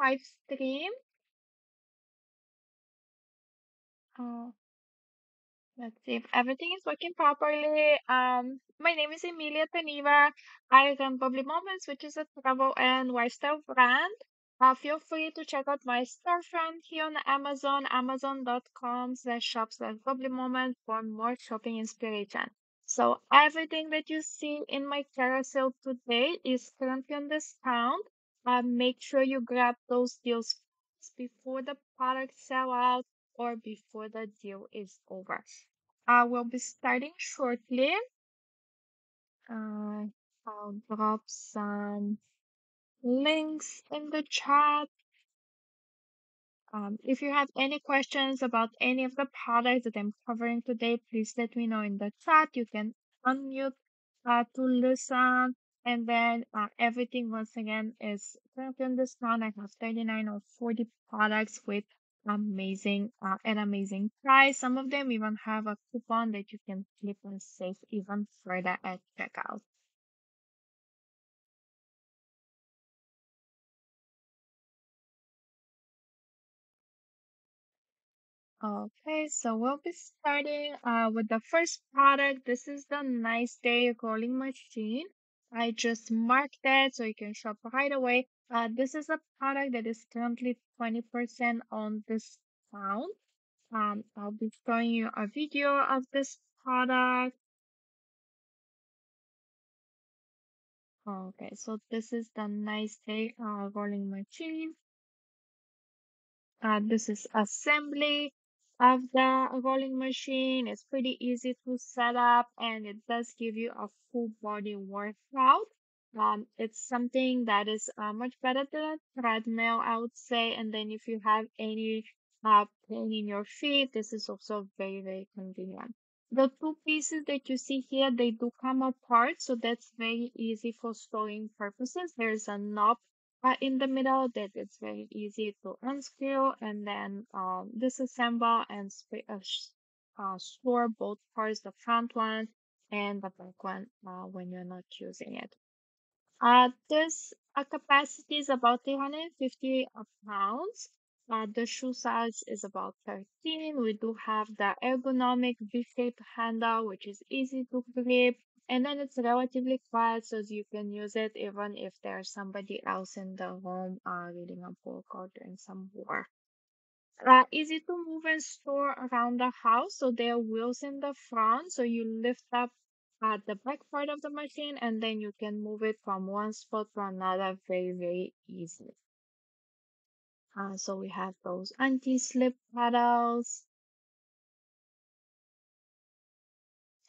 live stream. Uh, let's see if everything is working properly. Um, my name is Emilia Taniva. I run Bubbly Moments, which is a travel and lifestyle brand. Uh, feel free to check out my storefront here on Amazon, amazon.com slash shop slash bubbly for more shopping inspiration. So everything that you see in my carousel today is currently on discount. Uh, make sure you grab those deals before the product sell out or before the deal is over. I will be starting shortly. Uh, I'll drop some links in the chat. Um, if you have any questions about any of the products that I'm covering today, please let me know in the chat. You can unmute uh, to listen. And then uh, everything, once again, is currently on discount. I have 39 or 40 products with amazing, uh, an amazing price. Some of them even have a coupon that you can flip and save even further at checkout. Okay, so we'll be starting uh, with the first product. This is the Nice Day rolling machine. I just marked that so you can shop right away. Uh, this is a product that is currently 20% on discount. Um, I'll be showing you a video of this product. Okay, so this is the Nice Day uh, rolling machine. Uh, this is assembly of the rolling machine. It's pretty easy to set up and it does give you a full body workout. Um, it's something that is uh, much better than a treadmill, I would say. And then if you have any uh, pain in your feet, this is also very, very convenient. The two pieces that you see here, they do come apart, so that's very easy for storing purposes. There's a knob uh, in the middle that it's very easy to unscrew and then um, disassemble and sp- uh, sh- uh, store both parts, the front one and the back one uh, when you're not using it. Uh, this uh, capacity is about 350 uh, pounds. Uh, the shoe size is about 13. We do have the ergonomic V-shaped handle, which is easy to grip. And then it's relatively quiet, so you can use it even if there's somebody else in the home uh, reading a book or doing some work. Uh, easy to move and store around the house. So there are wheels in the front, so you lift up uh, the back part of the machine and then you can move it from one spot to another very, very easily. Uh, so we have those anti-slip pedals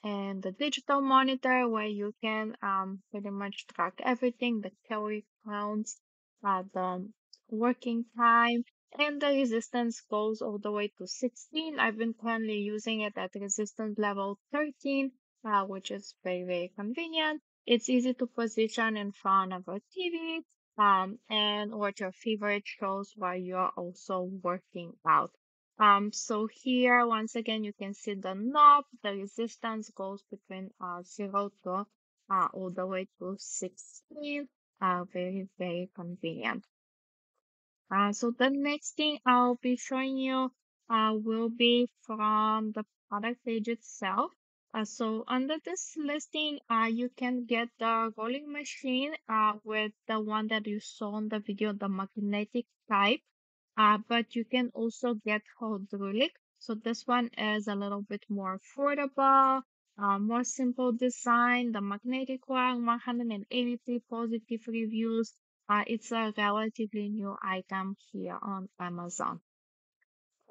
and the digital monitor where you can um, pretty much track everything, the calorie counts, uh, the working time, and the resistance goes all the way to 16. I've been currently using it at resistance level 13, uh, which is very, very convenient. It's easy to position in front of a TV um, and watch your favorite shows while you're also working out. Um, so here, once again, you can see the knob, the resistance goes between uh, 0 to uh, all the way to 16. Uh, very, very convenient. Uh, so the next thing I'll be showing you uh, will be from the product page itself. Uh, so under this listing, uh, you can get the rolling machine uh, with the one that you saw in the video, the magnetic type. Uh, but you can also get hydraulic. So this one is a little bit more affordable, uh, more simple design. The magnetic one, 183 positive reviews. Uh, it's a relatively new item here on Amazon.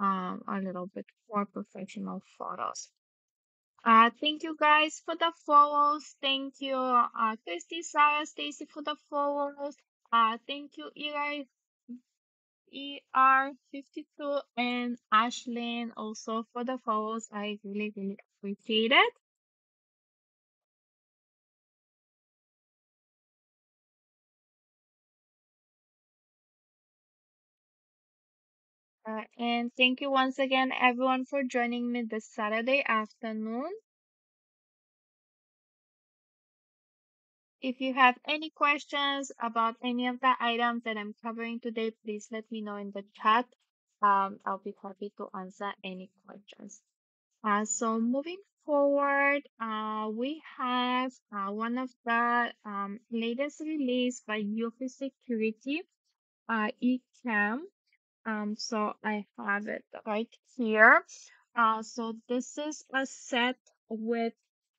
Um, a little bit more professional photos. Uh, thank you guys for the follows. Thank you, uh, Christy, Sarah, Stacy for the follows. Uh, thank you, Eli, ER52 and Ashlyn also for the follows. I really, really appreciate it. Uh, and thank you once again, everyone, for joining me this Saturday afternoon. If you have any questions about any of the items that I'm covering today, please let me know in the chat. Um, I'll be happy to answer any questions. Uh, so moving forward, uh, we have uh, one of the um, latest release by Eufy Security, uh, eCam. Um, so I have it right here. Uh, so this is a set with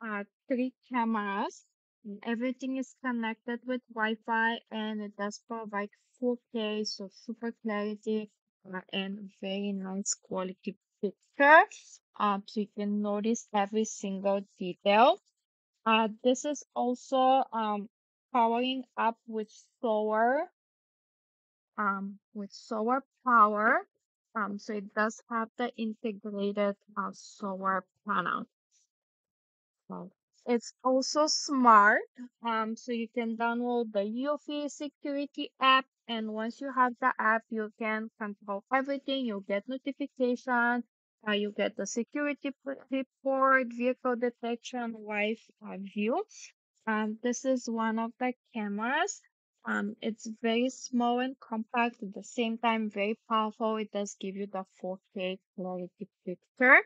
uh, three cameras. And Everything is connected with Wi-Fi and it does provide 4K, so super clarity uh, and very nice quality picture. Um, so you can notice every single detail. Uh, this is also um, powering up with solar um, with solar power. Um, so it does have the integrated uh, solar panel. So it's also smart. Um, so you can download the Eufy security app, and once you have the app, you can control everything. You'll get notification. Uh, you get the security report, vehicle detection, live uh, view. Um, this is one of the cameras. Um, it's very small and compact at the same time, very powerful. It does give you the 4K clarity picture.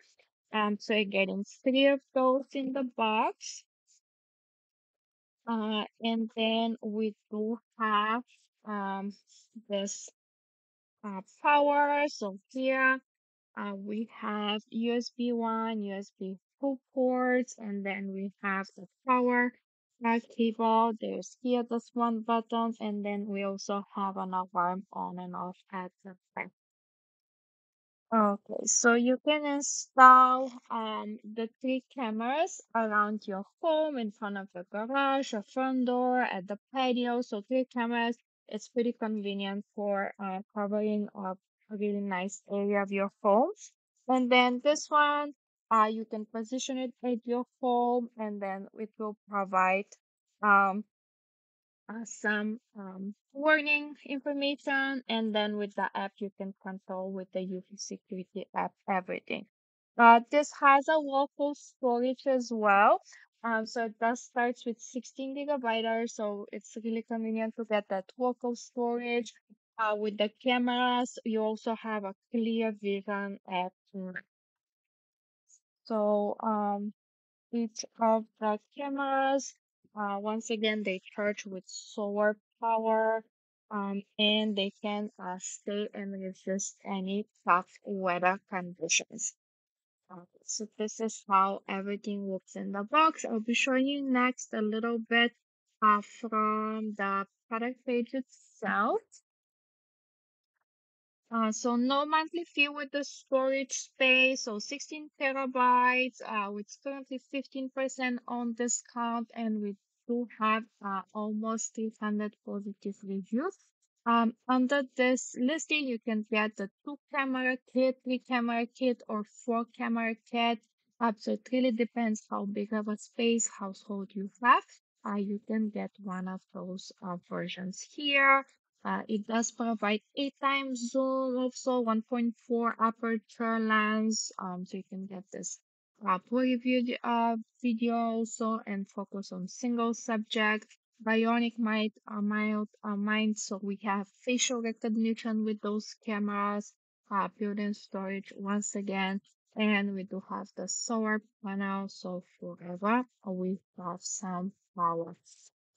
Um, so you're getting three of those in the box. Uh, and then we do have um this uh power. So here uh, we have USB 1, USB 2 ports, and then we have the power uh, cable. There's here this one button, and then we also have an alarm on and off at the back. Okay, so you can install um the three cameras around your home, in front of your garage, your front door, at the patio. So three cameras. It's pretty convenient for uh, covering up a really nice area of your home. And then this one, uh, you can position it at your home, and then it will provide um uh, some um, warning information, and then with the app, you can control with the Eufy security app everything. Uh, this has a local storage as well. Um, so it does starts with 16 gigabytes, so it's really convenient to get that local storage. Uh, with the cameras, you also have a clear vision app. So um, each of the cameras. Uh, once again, they charge with solar power, um, and they can uh, stay and resist any tough weather conditions. Uh, so this is how everything looks in the box. I'll be showing you next a little bit uh, from the product page itself. Uh, so no monthly fee with the storage space. So 16 terabytes, uh, with currently 15% on discount, and we do have uh, almost 300 positive reviews. Um, under this listing, you can get the two camera kit, three camera kit, or four camera kit. Uh, so it really depends how big of a space household you have. Uh, you can get one of those uh, versions here. Uh, it does provide 8 times zoom, also 1.4 aperture lens. Um, so you can get this uh, review uh, video also and focus on single subject. Bionic might uh, mild uh, mind. So we have facial recognition with those cameras. Uh, built-in storage once again, and we do have the solar panel. So forever we have some power.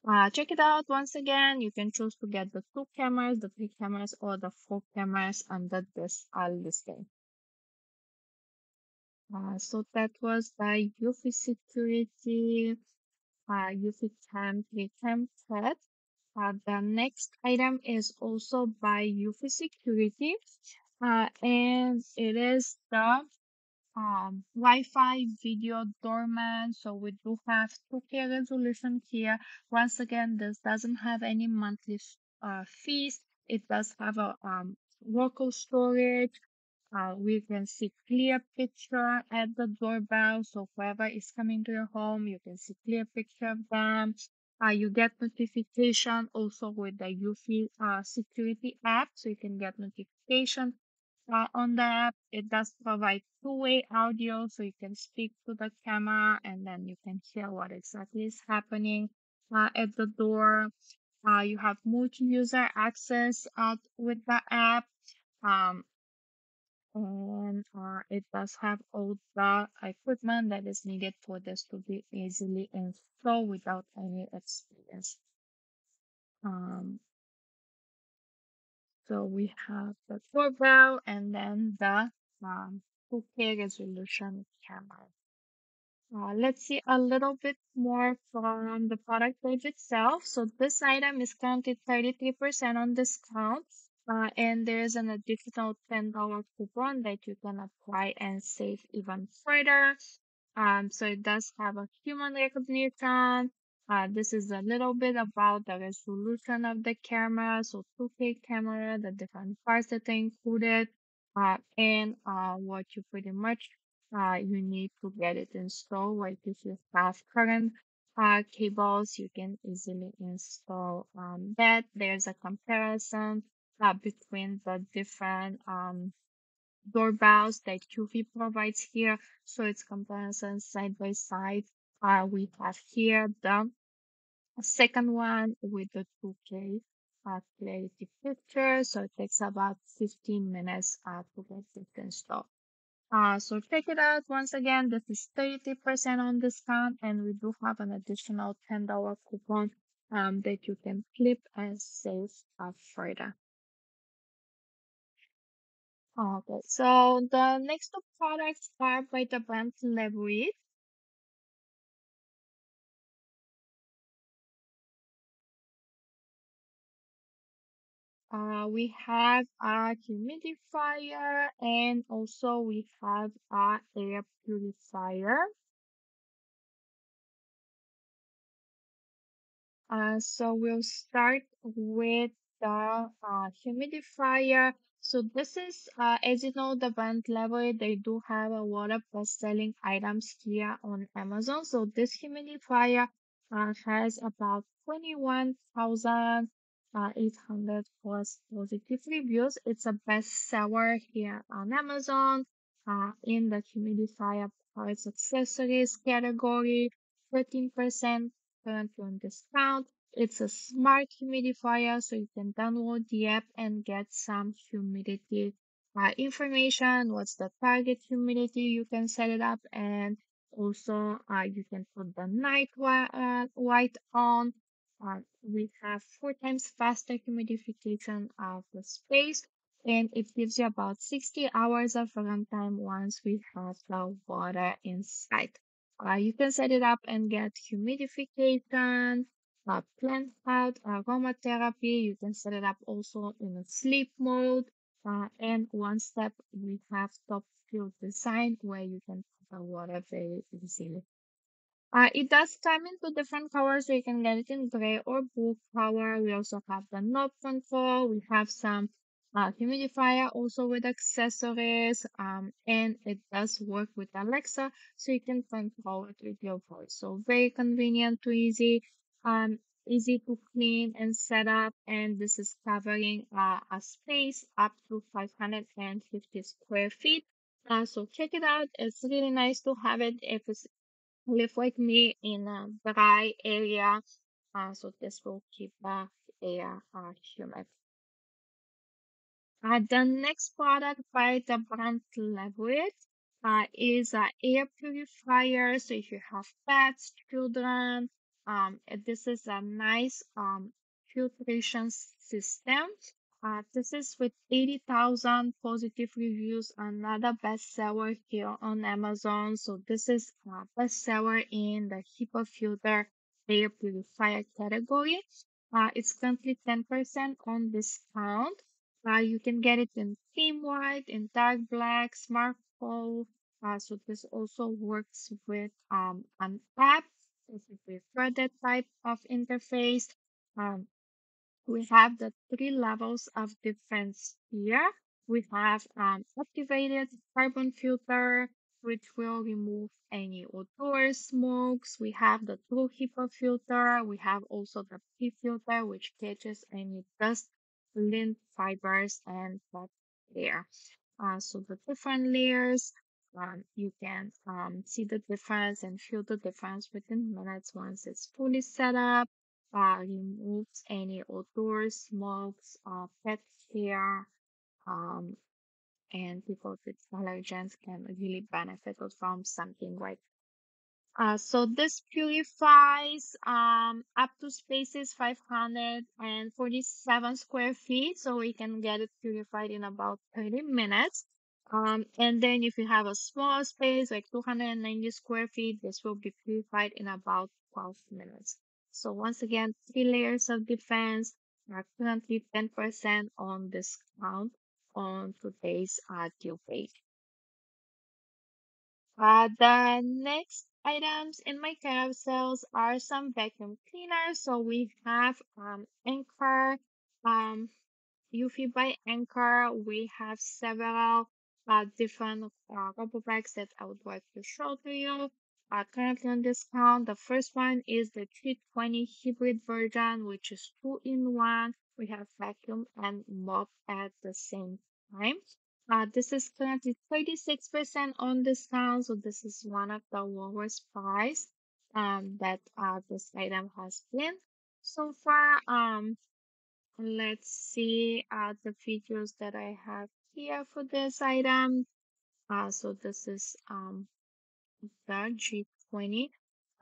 Uh, check it out once again. You can choose to get the two cameras, the three cameras, or the four cameras under this uh, listing. Uh, so that was the Eufy Security uh, Eufy Cam 3 Cam set. Uh, the next item is also by Eufy Security, uh, and it is the um, Wi-Fi video doorman. So we do have 2K resolution here. Once again, this doesn't have any monthly uh, fees. It does have a um, local storage. Uh, we can see clear picture at the doorbell. So whoever is coming to your home, you can see clear picture of them. Uh, you get notification also with the Eufy uh, security app. So you can get notification uh, on the app, it does provide two-way audio, so you can speak to the camera and then you can hear what exactly is happening. uh, at the door. Uh, you have multi-user access uh, with the app. Um, and uh, it does have all the equipment that is needed for this to be easily installed without any experience. Um, so we have the doorbell and then the um, 2K resolution camera. Uh, let's see a little bit more from the product page itself. So this item is currently 33% on discount. Uh, and there's an additional $10 coupon that you can apply and save even further. Um, so it does have a human recognition. Uh, this is a little bit about the resolution of the camera. So 2K camera, the different parts that are included, uh, and uh, what you pretty much uh, you need to get it installed. Like if you have current uh, cables, you can easily install um, that. There's a comparison uh, between the different um, doorbells that QV provides here. So it's comparison side by side. Uh, we have here the second one with the 2K uh, clarity picture. So it takes about 15 minutes uh, to get this installed. Uh, so check it out. Once again, this is 30% on discount and we do have an additional $10 coupon um, that you can clip and save uh, further. Okay, so the next two products are by the brand Levoit. Uh, we have a humidifier and also we have a air purifier. Uh, so we'll start with the uh, humidifier. So this is, uh, as you know, the brand Levoit, they do have a lot of best-selling items here on Amazon. So this humidifier uh, has about 21,800 plus positive reviews. It's a bestseller here on Amazon uh, in the humidifier parts accessories category, 13% currently on discount. It's a smart humidifier, so you can download the app and get some humidity uh, information. What's the target humidity? You can set it up, and also uh, you can put the night uh, light on. We have four times faster humidification of the space, and it gives you about 60 hours of runtime once we have the water inside. Uh, you can set it up and get humidification, uh, plant health, aromatherapy. You can set it up also in a sleep mode. Uh, and one step, we have top field design where you can put the water very easily. Uh, it does come into different colors, so you can get it in gray or blue color. We also have the knob control. We have some uh, humidifier also with accessories, um, and it does work with Alexa, so you can control it with your voice. So very convenient to easy, um, easy to clean and set up. And this is covering uh, a space up to 550 square feet. Uh, so check it out. It's really nice to have it if it's live like me in a dry area. Uh, so this will keep the air uh, humid. Uh, the next product by the brand Levoit uh, is an air purifier. So if you have pets, children, um, this is a nice um, filtration system. Uh, this is with 80,000 positive reviews, another bestseller here on Amazon. So this is a bestseller in the HEPA filter air purifier category. Uh, it's currently 10% on discount. Uh, you can get it in theme white, in dark black, smart color. Uh, so this also works with um, an app if you prefer that type of interface. Um, we have the three levels of defense here. We have an activated carbon filter, which will remove any odor, smokes. We have the true HEPA filter. We have also the P filter, which catches any dust, lint fibers, and that. Uh, so the different layers, um, you can um, see the difference and feel the difference within minutes once it's fully set up. Uh, removes any odors, smokes, uh, pet hair, um, and people with allergens can really benefit from something like uh, so this purifies um, up to spaces 547 square feet, so we can get it purified in about 30 minutes. Um, and then if you have a small space, like 290 square feet, this will be purified in about 12 minutes. So once again, three layers of defense are currently 10% on discount on today's due date. Uh, the next items in my carousels are some vacuum cleaners. So we have um, Anker, um, Eufy by Anker. We have several uh, different uh, RoboVacs that I would like to show to you. Uh, currently on discount. The first one is the 320 hybrid version, which is two in one. We have vacuum and mop at the same time. Uh, this is currently 36% on discount, so this is one of the lowest price um, that uh, this item has been so far. Um, let's see uh, the features that I have here for this item. Uh, so this is um, the G20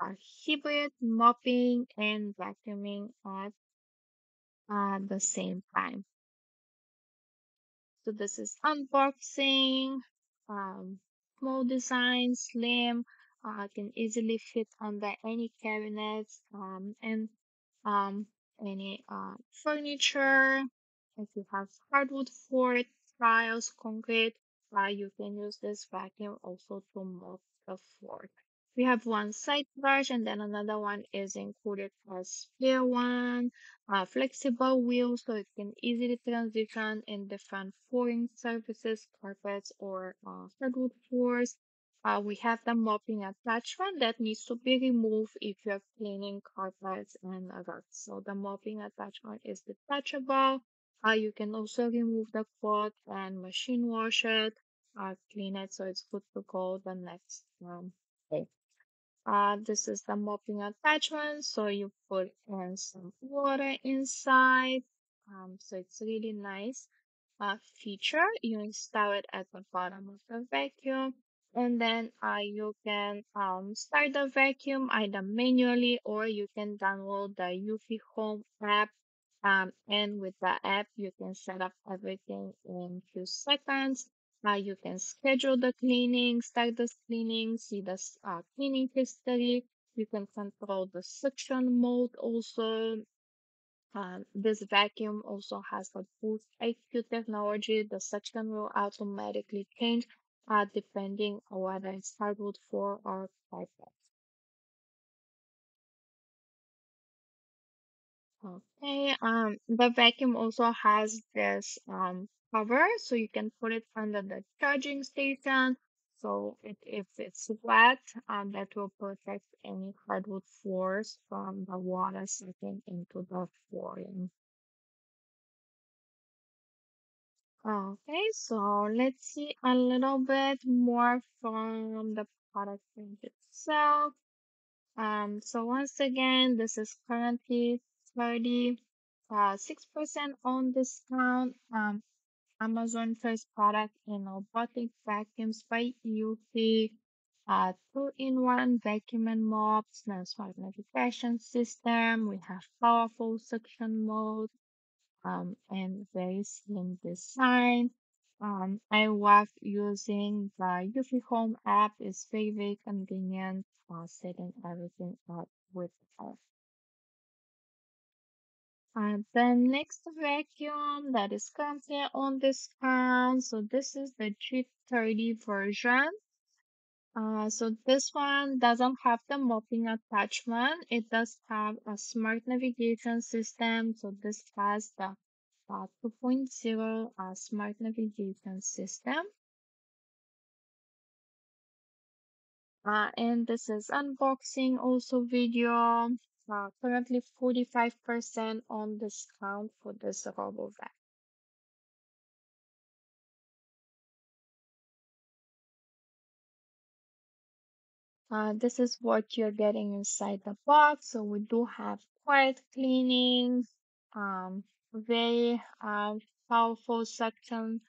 uh, hybrid mopping and vacuuming at uh, the same time. So this is unboxing, um, small design, slim, uh, can easily fit under any cabinets um, and um, any uh, furniture. If you have hardwood floor, tiles, concrete, uh, you can use this vacuum also to mop the floor. We have one side brush and then another one is included as spare one, uh, flexible wheel so it can easily transition in different flooring surfaces, carpets or uh, hardwood floors. Uh, we have the mopping attachment that needs to be removed if you're cleaning carpets and rugs. So the mopping attachment is detachable. Uh, you can also remove the cloth and machine wash it, uh, clean it so it's good to go the next um, day. Uh, this is the mopping attachment. So you put in some water inside. Um, so it's really nice uh, feature. You install it at the bottom of the vacuum. And then uh, you can um, start the vacuum either manually or you can download the Eufy Home app. Um, and with the app, you can set up everything in few seconds. Uh, you can schedule the cleaning, start the cleaning, see the uh, cleaning history. You can control the suction mode also. Um, this vacuum also has a Boost IQ technology. The suction will automatically change uh, depending on whether it's hardwood floor or carpet. Okay, um, the vacuum also has this um cover, so you can put it under the charging station. So it, if it's wet, um, that will protect any hardwood floors from the water seeping into the flooring. Okay, so let's see a little bit more from the product range itself. Um, so once again, this is currently 30, uh, 6% on discount. Um, Amazon first product in robotic vacuums by Eufy. Uh, two-in-one vacuum and mops, then smart navigation system. We have powerful suction mode, um, and very slim design. Um, I love using the Eufy Home app. It's very, very convenient for setting everything up with it. Uh, the next vacuum that is currently on discount. So this is the G30 version. Uh, so this one doesn't have the mopping attachment. It does have a smart navigation system. So this has the uh, 2.0 uh, smart navigation system. Uh, and this is unboxing also video. Uh, currently 45% on discount for this RoboVac. Uh, this is what you're getting inside the box. So we do have quiet cleaning, um, very uh, powerful suction,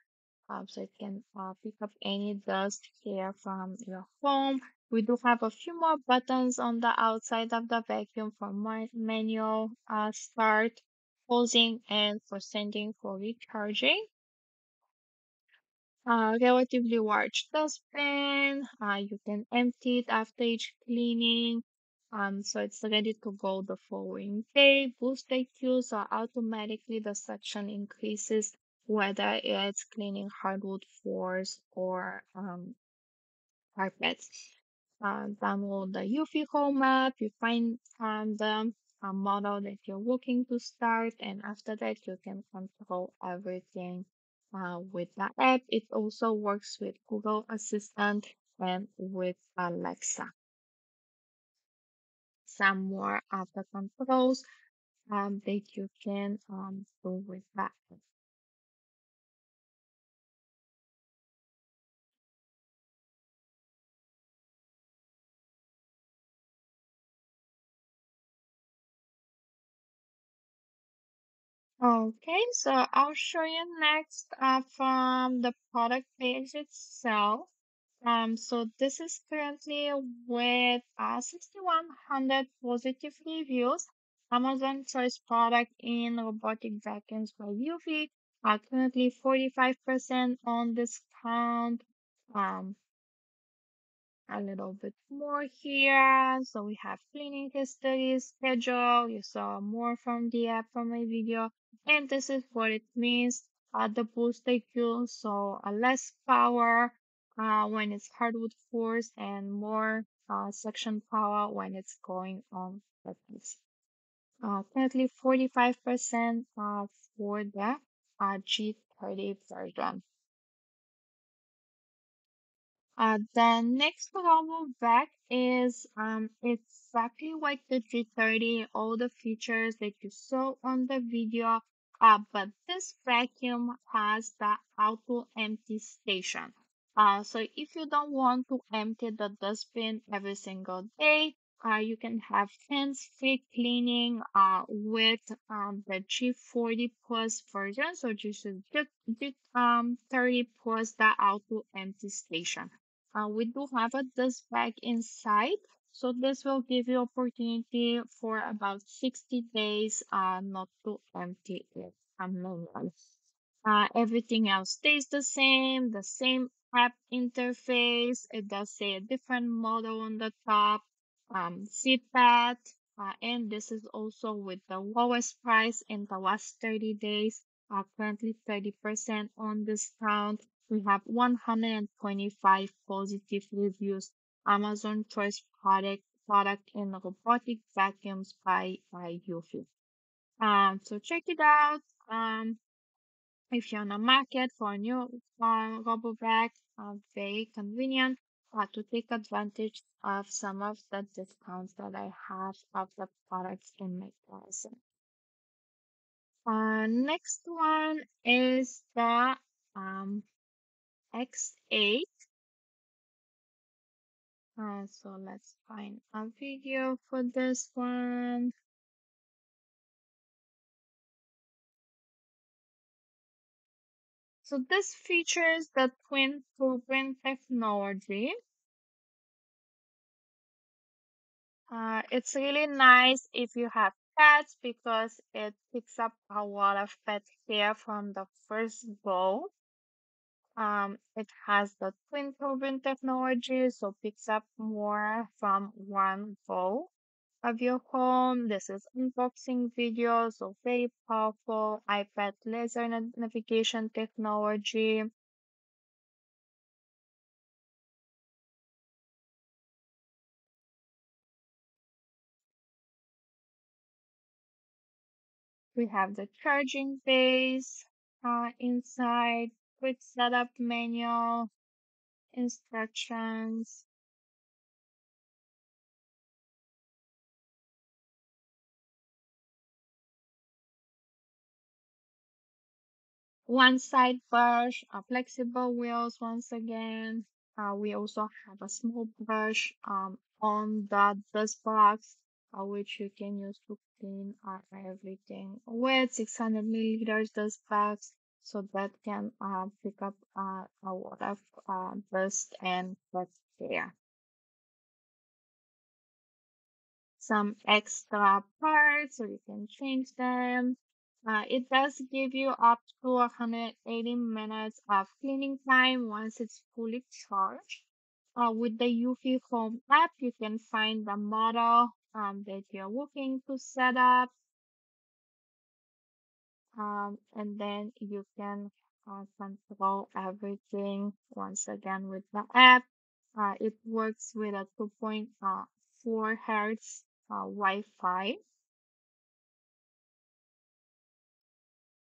um, so it can uh, pick up any dust here from your home. We do have a few more buttons on the outside of the vacuum for ma- manual uh, start, closing, and for sending for recharging. Uh, relatively large dustbin. Uh, you can empty it after each cleaning. Um, so it's ready to go the following day. Boost IQ, so automatically the suction increases whether it's cleaning hardwood floors or um, carpets. Uh, download the home app. You find um, the uh, model that you're looking to start, and after that, you can control everything uh, with the app. It also works with Google Assistant and with Alexa. Some more of the controls um, that you can um, do with that. Okay, so I'll show you next uh, from the product page itself. Um, so this is currently with uh, 6,100 positive reviews. Amazon Choice product in robotic vacuums by Eufy are currently 45% on discount. Um, a little bit more here. So we have cleaning history, schedule. You saw more from the app from my video. And this is what it means. Uh, the boost IQ, so uh, less power uh, when it's hardwood force and more uh, suction power when it's going on surface. Uh, currently 45% uh, for the uh, G30 version. Uh, the next level back is um, exactly like the G30, all the features that you saw on the video, uh, but this vacuum has the auto empty station. Uh, so if you don't want to empty the dustbin every single day, uh, you can have hands-free cleaning uh, with um, the G40 Plus version. So this is just, just um, 30 plus the auto empty station. Uh, we do have a dust bag inside. So this will give you opportunity for about 60 days uh, not to empty it. Uh, everything else stays the same, the same app interface. It does say a different model on the top, um, CPAT, uh, and this is also with the lowest price in the last 30 days, uh, currently 30% on discount. We have 125 positive reviews. Amazon Choice product product in robotic vacuums by by. Um, so check it out. Um, if you're on the market for a new uh, RoboVac, uh, very convenient uh, to take advantage of some of the discounts that I have of the products in my closet. Uh, next one is the um, X8. Uh, so let's find a video for this one. So this features the twin turbine technology. Uh, it's really nice if you have pets because it picks up a lot of pet hair from the first go. Um, it has the twin turbine technology, so picks up more from one go of your home. This is unboxing video, so very powerful iPath laser navigation technology. We have the charging base uh, inside, quick setup manual, instructions. One side brush, uh, flexible wheels once again, Uh, we also have a small brush um, on the dust box, uh, which you can use to clean uh, everything with 600 milliliters dust box. So that can uh, pick up uh, a lot of uh, dust and bacteria. some extra parts so you can change them. Uh, it does give you up to 180 minutes of cleaning time once it's fully charged. Uh, with the Eufy Home app, you can find the model um, that you're looking to set up. Um, and then you can uh, control everything once again with the app. Uh, it works with a 2.4 hertz uh, Wi-Fi.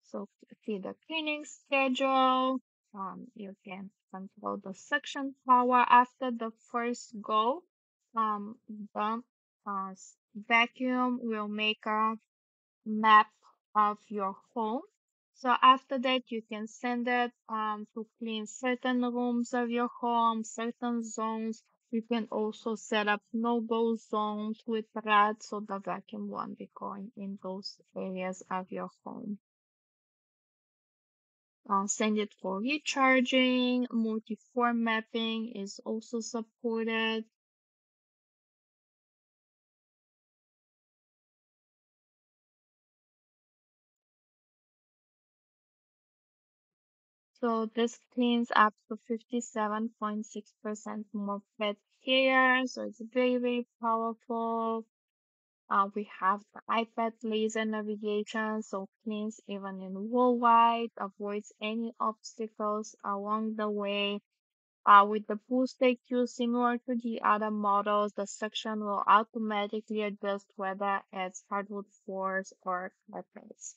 So see the cleaning schedule. Um, you can control the suction power after the first go. Um, the uh, vacuum will make a map of your home. So after that, you can send it um, to clean certain rooms of your home, certain zones. You can also set up no-go zones with rats so the vacuum won't be going in those areas of your home. Uh, send it for recharging. Multi-floor mapping is also supported. So this cleans up to 57.6% more bacteria. So it's very, very powerful. Uh, we have the iPath laser navigation, so cleans even in worldwide, avoids any obstacles along the way. Uh, with the Boost IQ, similar to the other models, the suction will automatically adjust whether it's hardwood floors or carpets.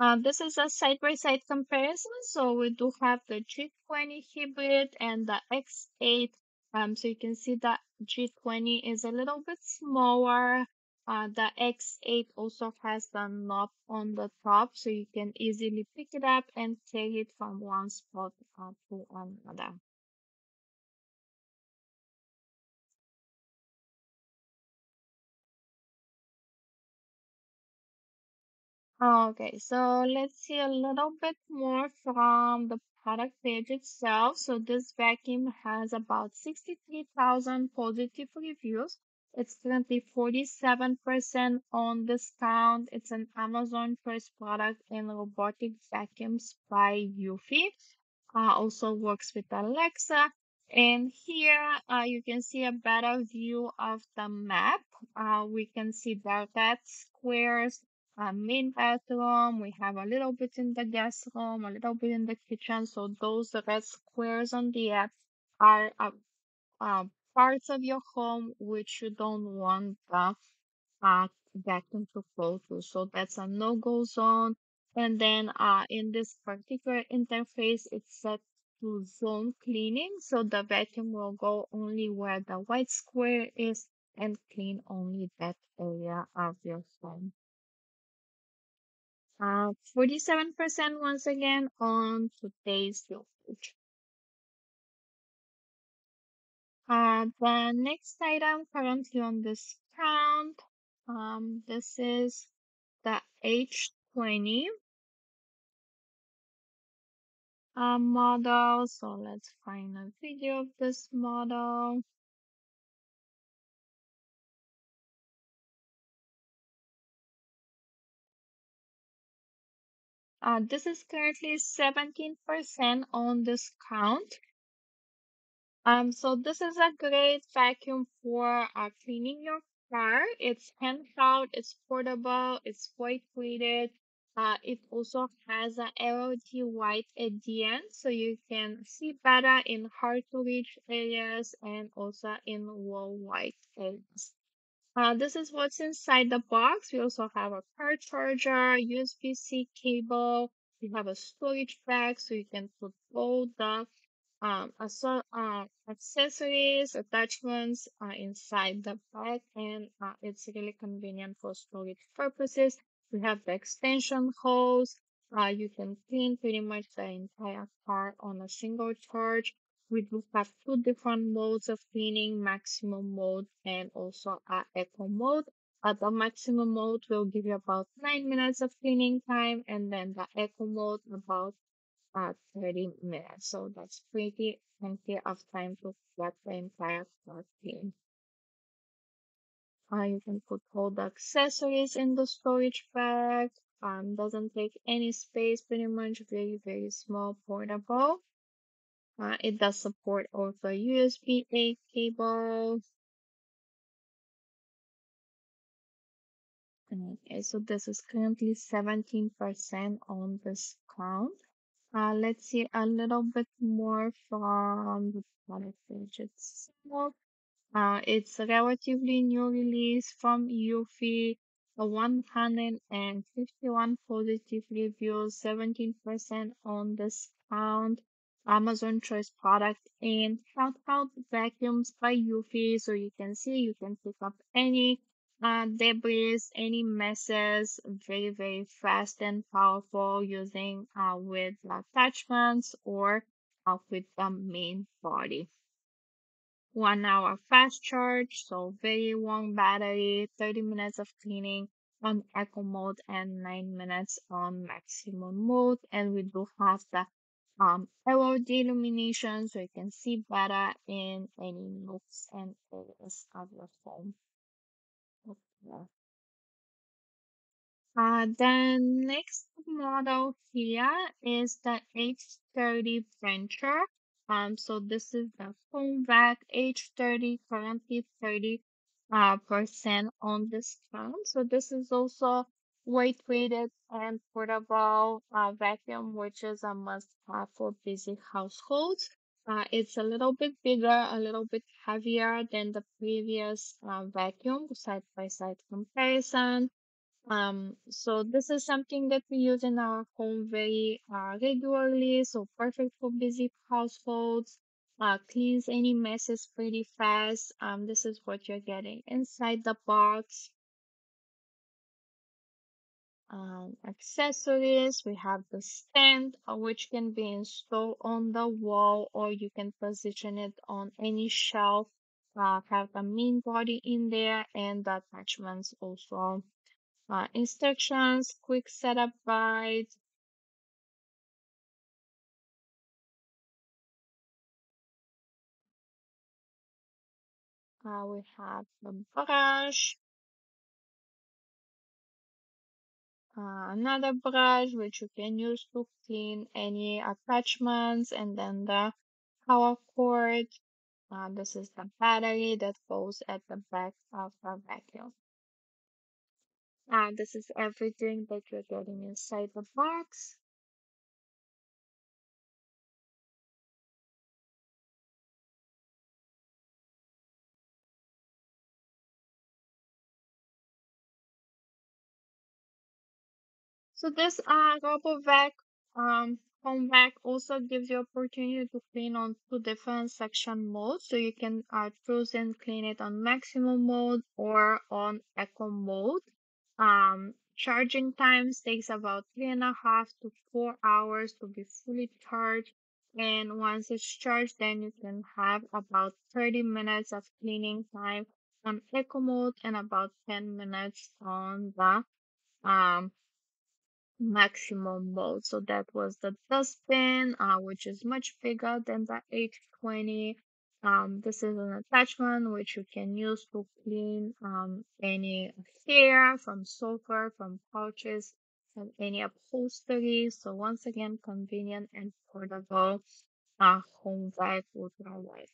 Uh, this is a side-by-side comparison. So we do have the G20 hybrid and the X8. Um, so you can see that G20 is a little bit smaller. Uh, the X8 also has the knob on the top, so you can easily pick it up and carry it from one spot uh, to another. Okay, so let's see a little bit more from the product page itself. So this vacuum has about 63,000 positive reviews. It's currently 47% on discount. It's an Amazon first product in robotic vacuums by Eufy. Uh, also works with Alexa. And here uh, you can see a better view of the map. Uh, we can see the red squares uh, main bathroom. We have a little bit in the guest room, a little bit in the kitchen. So those red squares on the app are uh, parts of your home which you don't want the uh, vacuum to flow through. So that's a no-go zone. And then uh, in this particular interface, it's set to zone cleaning. So the vacuum will go only where the white square is and clean only that area of your home. Uh, 47% once again on today's usage. Uh, the next item currently on discount, um, this is the H20 uh, model. So let's find a video of this model. Uh, this is currently 17% on discount. Um, so this is a great vacuum for uh, cleaning your car. It's handheld, it's portable, it's white weighted. Uh, it also has a LED white at the end, so you can see better in hard to reach areas and also in low white areas. Uh, this is what's inside the box. We also have a car charger, USB-C cable. We have a storage bag, so you can put all the um, uh, accessories, attachments are inside the bag and uh, it's really convenient for storage purposes. We have the extension hose, Uh, you can clean pretty much the entire car on a single charge. We do have two different modes of cleaning, maximum mode and also uh, eco mode. Uh, the maximum mode will give you about 9 minutes of cleaning time and then the eco mode about uh, 30 minutes. So that's pretty plenty of time to get the entire car clean. Uh, you can put all the accessories in the storage bag. Um, doesn't take any space, pretty much very, very small, portable. Uh, it does support also USB-A cable. Okay, so this is currently 17% on discount. Uh, let's see a little bit more from the product page itself. Uh, it's a relatively new release from Eufy, a 151 positive reviews, 17% on discount. Amazon Choice product and handheld vacuums by Eufy. So you can see you can pick up any uh, debris, any messes, very, very fast and powerful using uh, with attachments or uh, with the main body one hour fast charge, so very long battery, 30 minutes of cleaning on eco mode and 9 minutes on maximum mode. And we do have the um, LED illumination so you can see better in any nooks and areas of your phone. Okay. Uh, the next model here is the H30 Venture. Um, so this is the HomeVac H30, currently 30 uh, percent on discount. So this is also weight weighted and portable uh, vacuum, which is a must have for busy households. Uh, it's a little bit bigger, a little bit heavier than the previous uh, vacuum, side by side comparison. Um, so this is something that we use in our home very uh, regularly. So perfect for busy households. Uh, cleans any messes pretty fast. Um, this is what you're getting inside the box. Um, accessories. We have the stand, uh, which can be installed on the wall, or you can position it on any shelf. Uh, have the main body in there and the attachments also uh, instructions, quick setup guide. Uh, we have the brush, another brush which you can use to clean any attachments, and then the power cord. Uh, this is the battery that goes at the back of the vacuum. Uh, this is everything that you're getting inside the box. So this uh rubber vac um home vac also gives you opportunity to clean on two different section modes. So you can uh, choose and clean it on maximum mode or on eco mode. Um, charging times takes about three and a half to four hours to be fully charged. And once it's charged, then you can have about 30 minutes of cleaning time on eco mode and about 10 minutes on the um maximum mode. So that was the dustbin, uh, which is much bigger than the H20. Um, this is an attachment which you can use to clean um, any hair from sofa, from pouches, from any upholstery. So once again, convenient and portable uh, home with your wife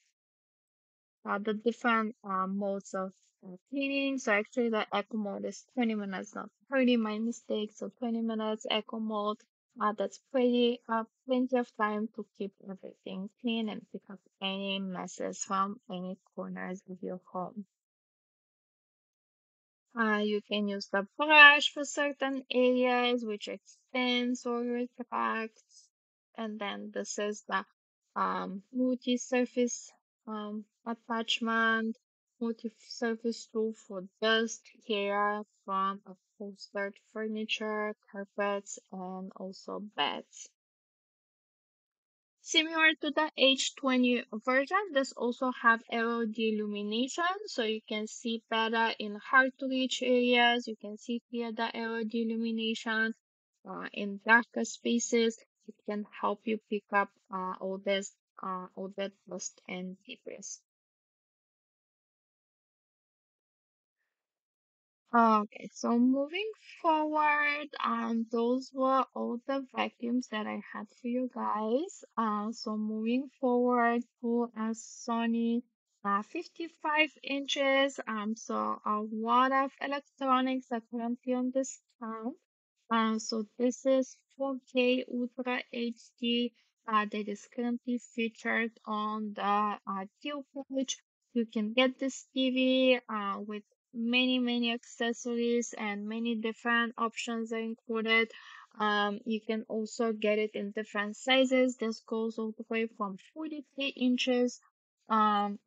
uh, the different uh, modes of uh, cleaning. So actually the eco mode is 20 minutes, not 30, my mistake. So 20 minutes eco mode. Uh, that's pretty, uh, plenty of time to keep everything clean and pick up any messes from any corners of your home. Uh, you can use the brush for certain areas which extends or retracts. And then this is the um, multi-surface um, attachment, multi-surface tool for dust, hair from upholstered furniture, carpets, and also beds. Similar to the H20 version, this also have LED illumination, so you can see better in hard to reach areas. You can see here the LED illumination uh, in darker spaces. It can help you pick up uh, all this uh, all that dust and debris. Okay, so moving forward, um, those were all the vacuums that I had for you guys. Uh, so moving forward to a Sony uh, 55 inches. Um, so a lot of electronics are currently on discount. Uh, so this is 4K Ultra HD uh, that is currently featured on the uh, deal page. You can get this TV uh, with many many accessories and many different options are included. Um, you can also get it in different sizes. This goes all the way from 43 inches um,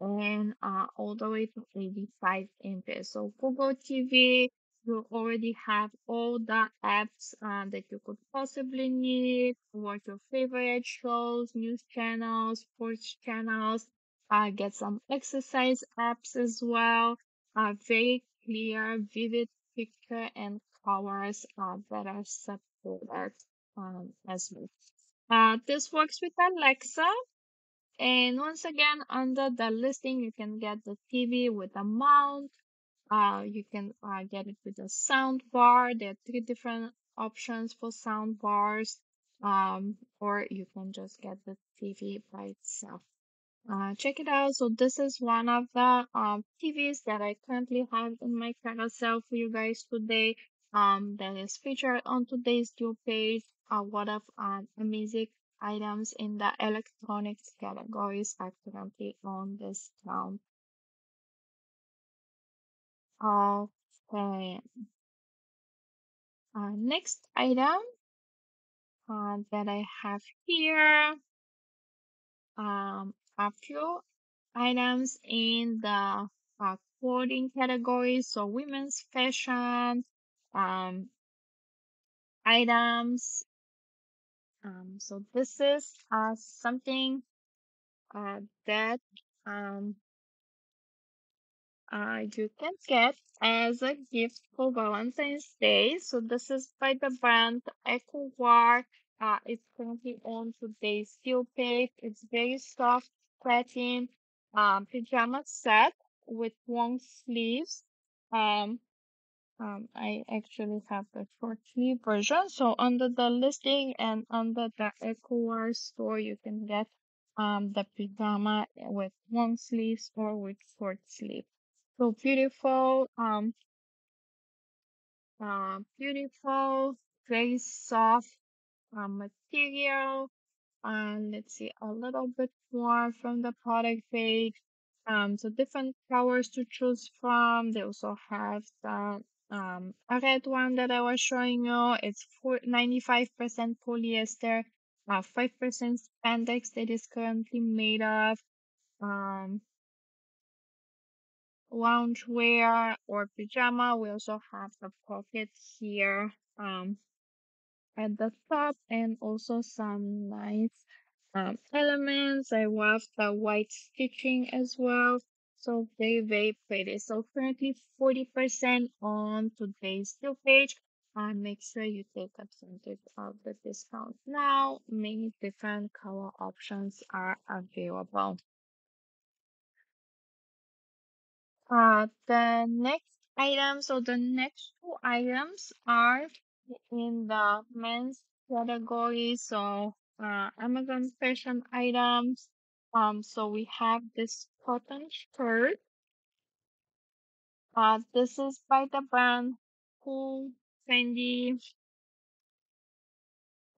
and uh, all the way to 85 inches. So google tv you already have all the apps uh, that you could possibly need watch your favorite shows news channels sports channels uh, get some exercise apps as well. Uh, very clear, vivid picture and colors uh, that are supported um, as well. Uh, this works with Alexa. And once again, under the listing, you can get the TV with a mount. Uh, you can uh, get it with a sound bar. There are three different options for sound bars. Um, or you can just get the TV by itself. Uh, check it out. So this is one of the um, TVs that I currently have in my carousel for you guys today. Um, that is featured on today's deal page. A lot of um, amazing items in the electronics categories are currently on discount. Okay. Uh, next item uh, that I have here um, a few items in the uh, clothing category. So women's fashion um, items. Um, so this is uh, something uh, that um, uh, you can get as a gift for Valentine's Day. So this is by the brand Ekouaer. Uh, it's currently on today's deal page. It's very soft satin um, pajama set with long sleeves. Um, um, I actually have the short sleeve version. So under the listing and under the Ekouaer store, you can get um, the pajama with long sleeves or with short sleeve. So beautiful, um, uh, beautiful, very soft uh, material. And let's see a little bit more from the product page. Um, so different colors to choose from. They also have the um, a red one that I was showing you. It's for 95% polyester, uh, 5% spandex that is currently made of. Um, loungewear or pajama. We also have the pockets here um, at the top and also some nice um, elements. I love the white stitching as well. So very, very pretty. So currently 40% on today's deal page. Uh, make sure you take advantage of the discount now. Many different color options are available. Uh, the next item, so the next two items are in the men's category. So, uh, Amazon fashion items. Um, so we have this cotton shirt. Uh, this is by the brand Cool Fendi.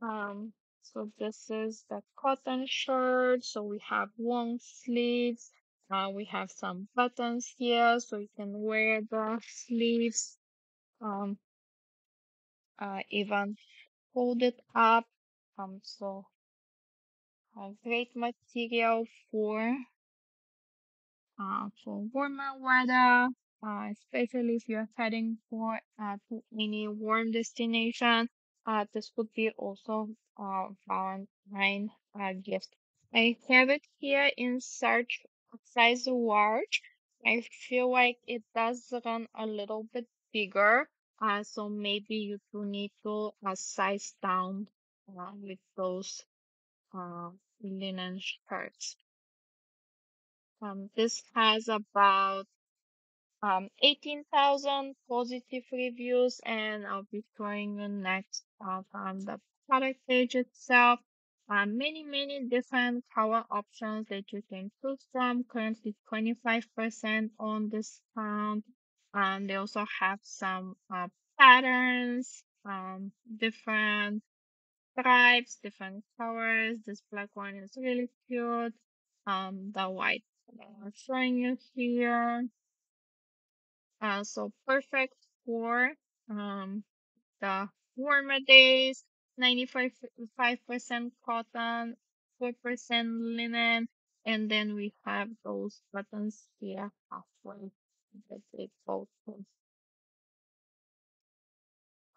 Um, so this is the cotton shirt. So we have long sleeves. Uh, we have some buttons here, so you can wear the sleeves. Um, uh, even fold it up. Um, so a great material for uh for warmer weather. uh, especially if you're heading for uh, to any warm destination. Uh, this would be also a Valentine uh, gift. I have it here in search size large. I feel like it does run a little bit bigger, uh, so maybe you do need to uh, size down uh, with those uh, linen shirts. Um, this has about um, 18,000 positive reviews, and I'll be showing you next uh, on the product page itself. Uh, many, many different color options that you can choose from. Currently 25% on discount. Um, they also have some uh, patterns, um, different stripes, different colors. This black one is really cute. Um, the white I'm showing you here. Uh, so perfect for um the warmer days. 95% cotton, 4% linen, and then we have those buttons here halfway that they.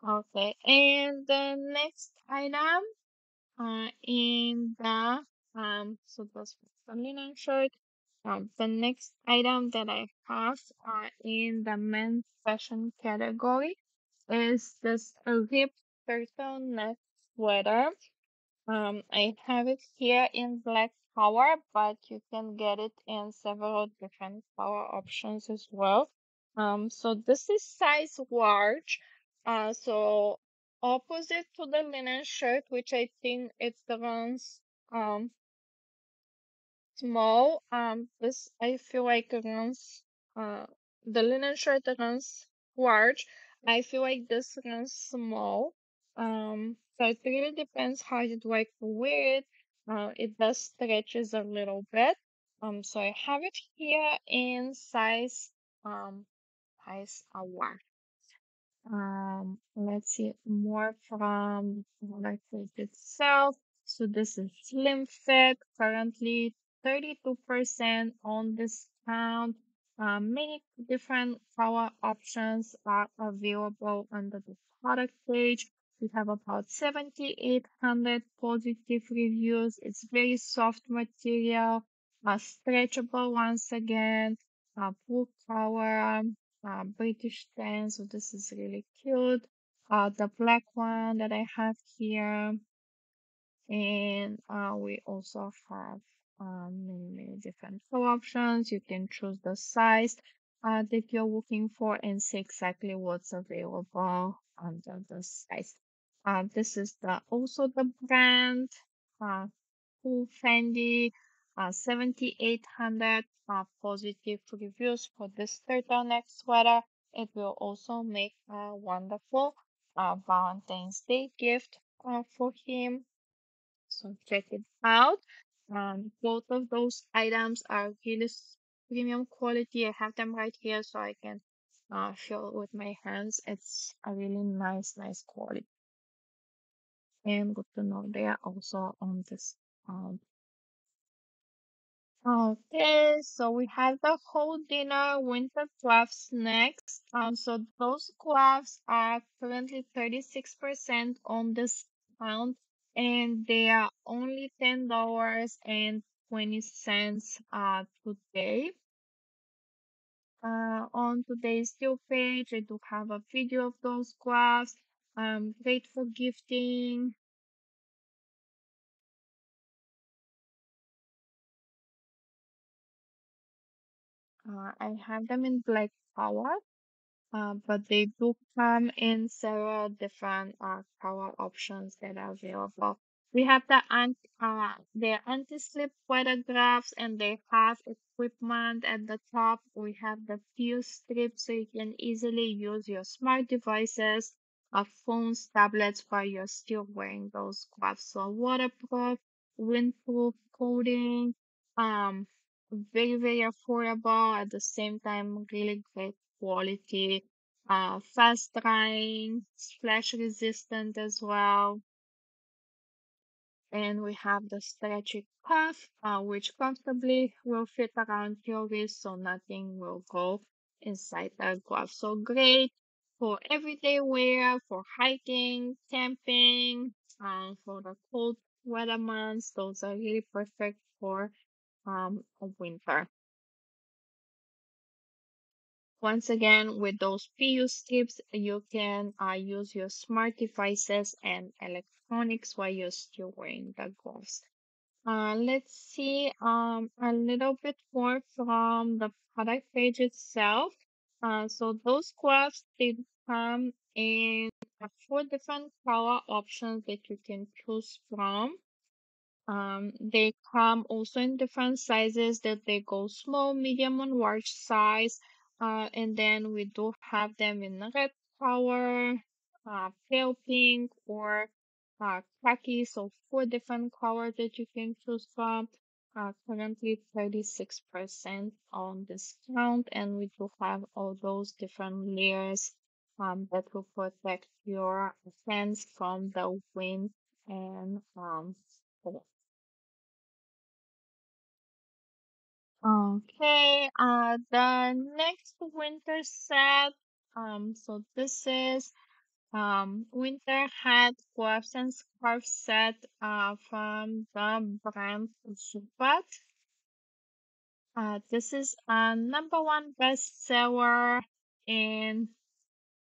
Okay, and the next item uh, in the um so that's the linen shirt. Um, the next item that I have uh, in the men's fashion category is this ripped turtleneck sweater. Um, I have it here in black color, but you can get it in several different power options as well. Um, so this is size large. Uh, so opposite to the linen shirt, which I think it's the ones um small. Um, this I feel like runs. Uh, the linen shirt runs large. I feel like this runs small. Um, so it really depends how you'd like to wear it. Uh, it does stretches a little bit. Um, so I have it here in size um size a large. Um, let's see more from the itself. So this is Slim Fit, currently 32% on discount. Uh, many different color options are available under the product page. We have about 7,800 positive reviews. It's very soft material, uh, stretchable once again, uh, full color, uh, British tan. So this is really cute. Uh, the black one that I have here. And uh, we also have um, many, many different color options. You can choose the size uh, that you're looking for and see exactly what's available under the size. Uh, this is the also the brand, uh, Fendi, uh, 7,800 uh, positive reviews for this turtleneck sweater. It will also make a wonderful uh, Valentine's Day gift uh, for him. So check it out. Um, both of those items are really premium quality. I have them right here so I can uh, feel with my hands. It's a really nice, nice quality. And good to know they are also on this um, Okay, so we have the whole dinner winter gloves next. Um, so those gloves are currently 36% on discount and they are only $10.20 uh today. Uh, on today's deal page, I do have a video of those gloves. Um, great for gifting. Uh, I have them in black color. Uh, but they do come in several different uh, options that are available. We have the anti uh, the anti-slip photographs and they have equipment at the top. We have the fuse strip so you can easily use your smart devices, uh, phones, tablets while you're still wearing those gloves. So waterproof, windproof coating, um, very, very affordable at the same time, really great quality, uh, fast drying, splash resistant as well. And we have the stretchy cuff, uh, which comfortably will fit around your wrist so nothing will go inside the glove. So great for everyday wear, for hiking, camping, uh, for the cold weather months. Those are really perfect for um, winter. Once again, with those PU tips, you can uh, use your smart devices and electronics while you're still wearing the gloves. Uh, let's see um, a little bit more from the product page itself. Uh, so those gloves, they come in four different color options that you can choose from. Um, they come also in different sizes that they go small, medium, and large size. Uh, and then we do have them in red color, uh, pale pink, or uh, khaki. So four different colors that you can choose from. Uh, currently 36% on discount, and we do have all those different layers um, that will protect your hands from the wind and um, cold. Okay, uh, the next winter set, um, so this is um winter hat, gloves and scarf set, uh, from the brand Zubat. Uh, this is a number one bestseller in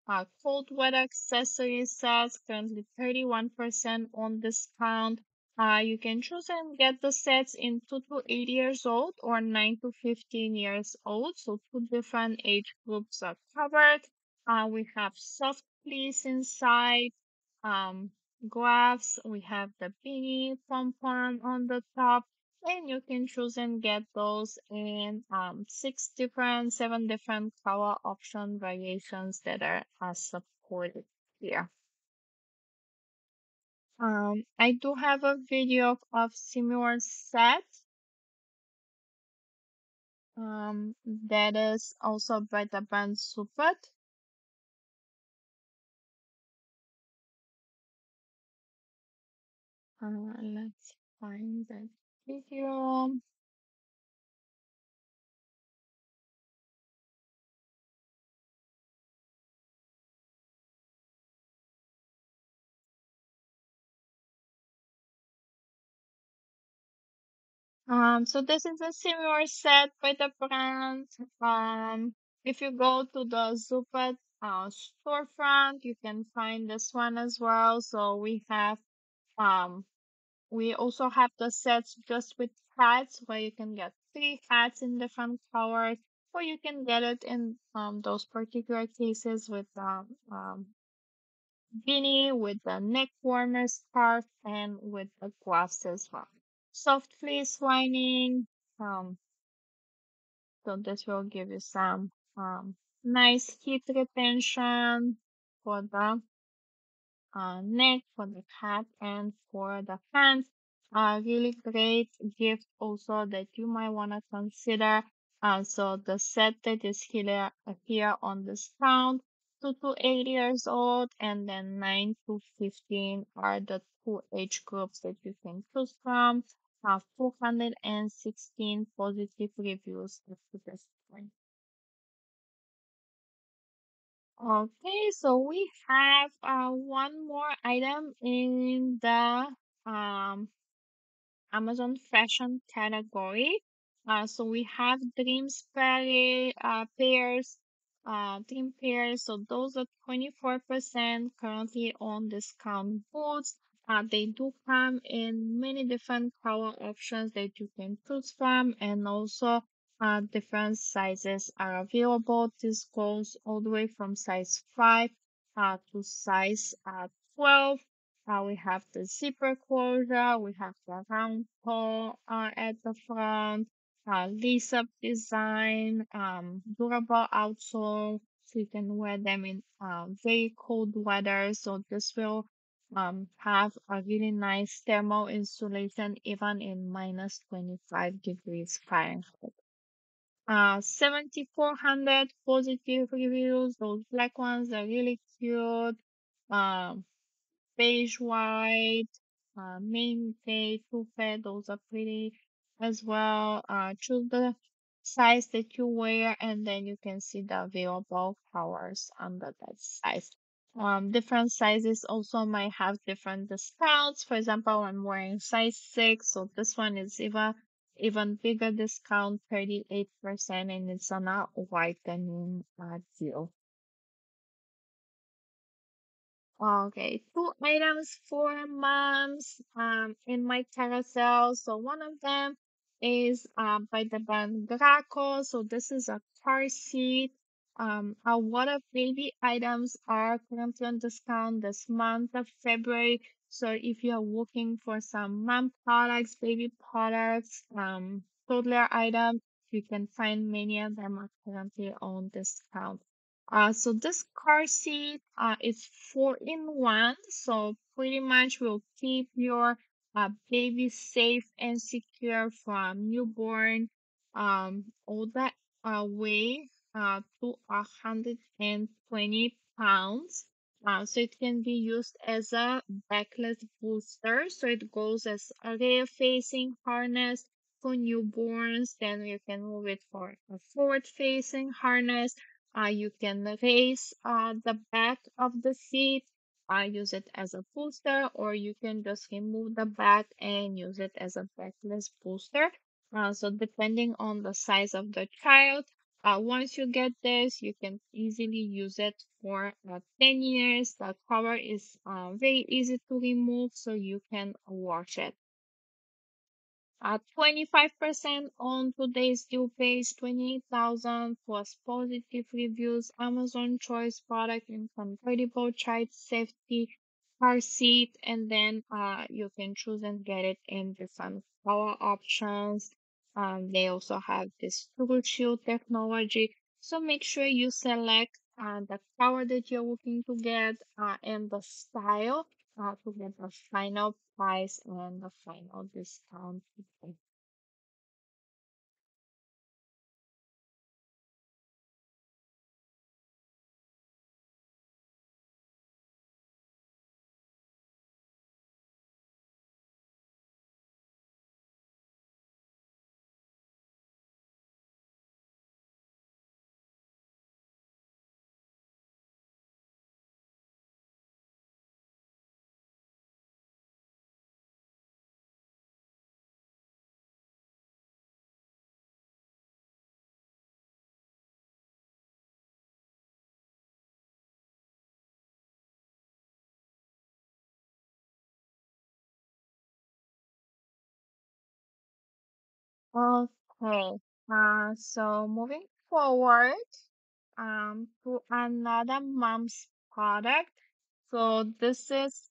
uh, cold weather accessory sets, currently 31% on discount. Uh, you can choose and get the sets in 2 to 8 years old or 9 to 15 years old. So two different age groups are covered. Uh, we have soft fleece inside, um, gloves. We have the beanie pom pom on the top and you can choose and get those in um, six different, seven different color option variations that are, are supported here. Um, I do have a video of similar set um, that is also by the brand Zubat. Uh, let's find that video. Um, so this is a similar set by the brand. Um, if you go to the Zupat uh, storefront, you can find this one as well. So we have, um, we also have the sets just with hats where you can get three hats in different colors, or you can get it in um, those particular cases with um, um, beanie, with the neck warmer scarf, and with the gloves as well soft fleece lining. Um, so this will give you some um, nice heat retention for the uh, neck, for the hat, and for the hands. A really great gift also that you might want to consider. Uh, so the set that is here, here on discount, 2 to 8 years old, and then 9 to 15 are the two age groups that you can choose from have 416 positive reviews to this point. Okay, so we have uh, one more item in the um, Amazon fashion category. Uh, so we have Dreams Pair, uh, pairs, uh, Dream pairs. So those are 24% currently on discount boots. Uh, they do come in many different color options that you can choose from, and also uh, different sizes are available. This goes all the way from size 5 uh, to size uh, 12. Uh, we have the zipper closure, we have the round toe uh, at the front, uh, lace up design, um, durable outsole, so you can wear them in uh, very cold weather. So this will um, have a really nice thermal insulation even in minus 25 degrees Fahrenheit. Uh, 7400 positive reviews. Those black ones are really cute. Um, beige white, uh, main day, two those are pretty as well. Uh, choose the size that you wear, and then you can see the available colors under that size. Um, different sizes also might have different discounts. For example, I'm wearing size six, so this one is even even bigger discount, 38%, and it's on a whitening uh, deal. Okay, two items for moms um, in my carousel. So one of them is um, by the brand Graco. So this is a car seat. Um, a lot of baby items are currently on discount this month of February. So if you're looking for some mom products, baby products, um, toddler items, you can find many of them are currently on discount. Uh, so this car seat uh, is four in one, so pretty much will keep your uh, baby safe and secure from newborn um, all that uh, weigh uh, to 120 pounds. Uh, so it can be used as a backless booster. So it goes as a rear facing harness for newborns. Then you can move it for a forward facing harness uh, you can raise uh, the back of the seat, uh, use it as a booster, or you can just remove the back and use it as a backless booster. Uh, so depending on the size of the child, uh, once you get this, you can easily use it for uh, 10 years. The cover is uh, very easy to remove, so you can wash it. Uh, 25% on today's due page, 28,000 plus positive reviews, Amazon choice product in convertible child safety car seat, and then uh, you can choose and get it in different color options. Um, they also have this tool shield technology. So make sure you select uh, the color that you're looking to get uh, and the style uh, to get the final price and the final discount. Okay, uh, so moving forward um, to another mom's product. So this is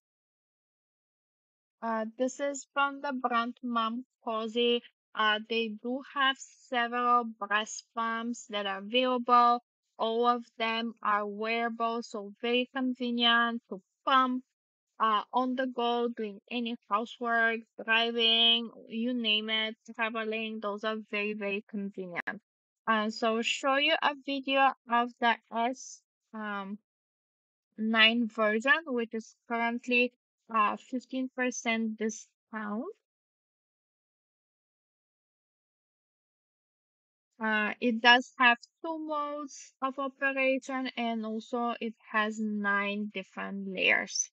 uh, this is from the brand Mom Cozy. Uh, they do have several breast pumps that are available. All of them are wearable, so very convenient to pump uh, on the go, doing any housework, driving, you name it, traveling. Those are very, very convenient. Uh, so show you a video of the S um, 9 version, which is currently uh, 15% discount. Uh, it does have two modes of operation and also it has nine different layers.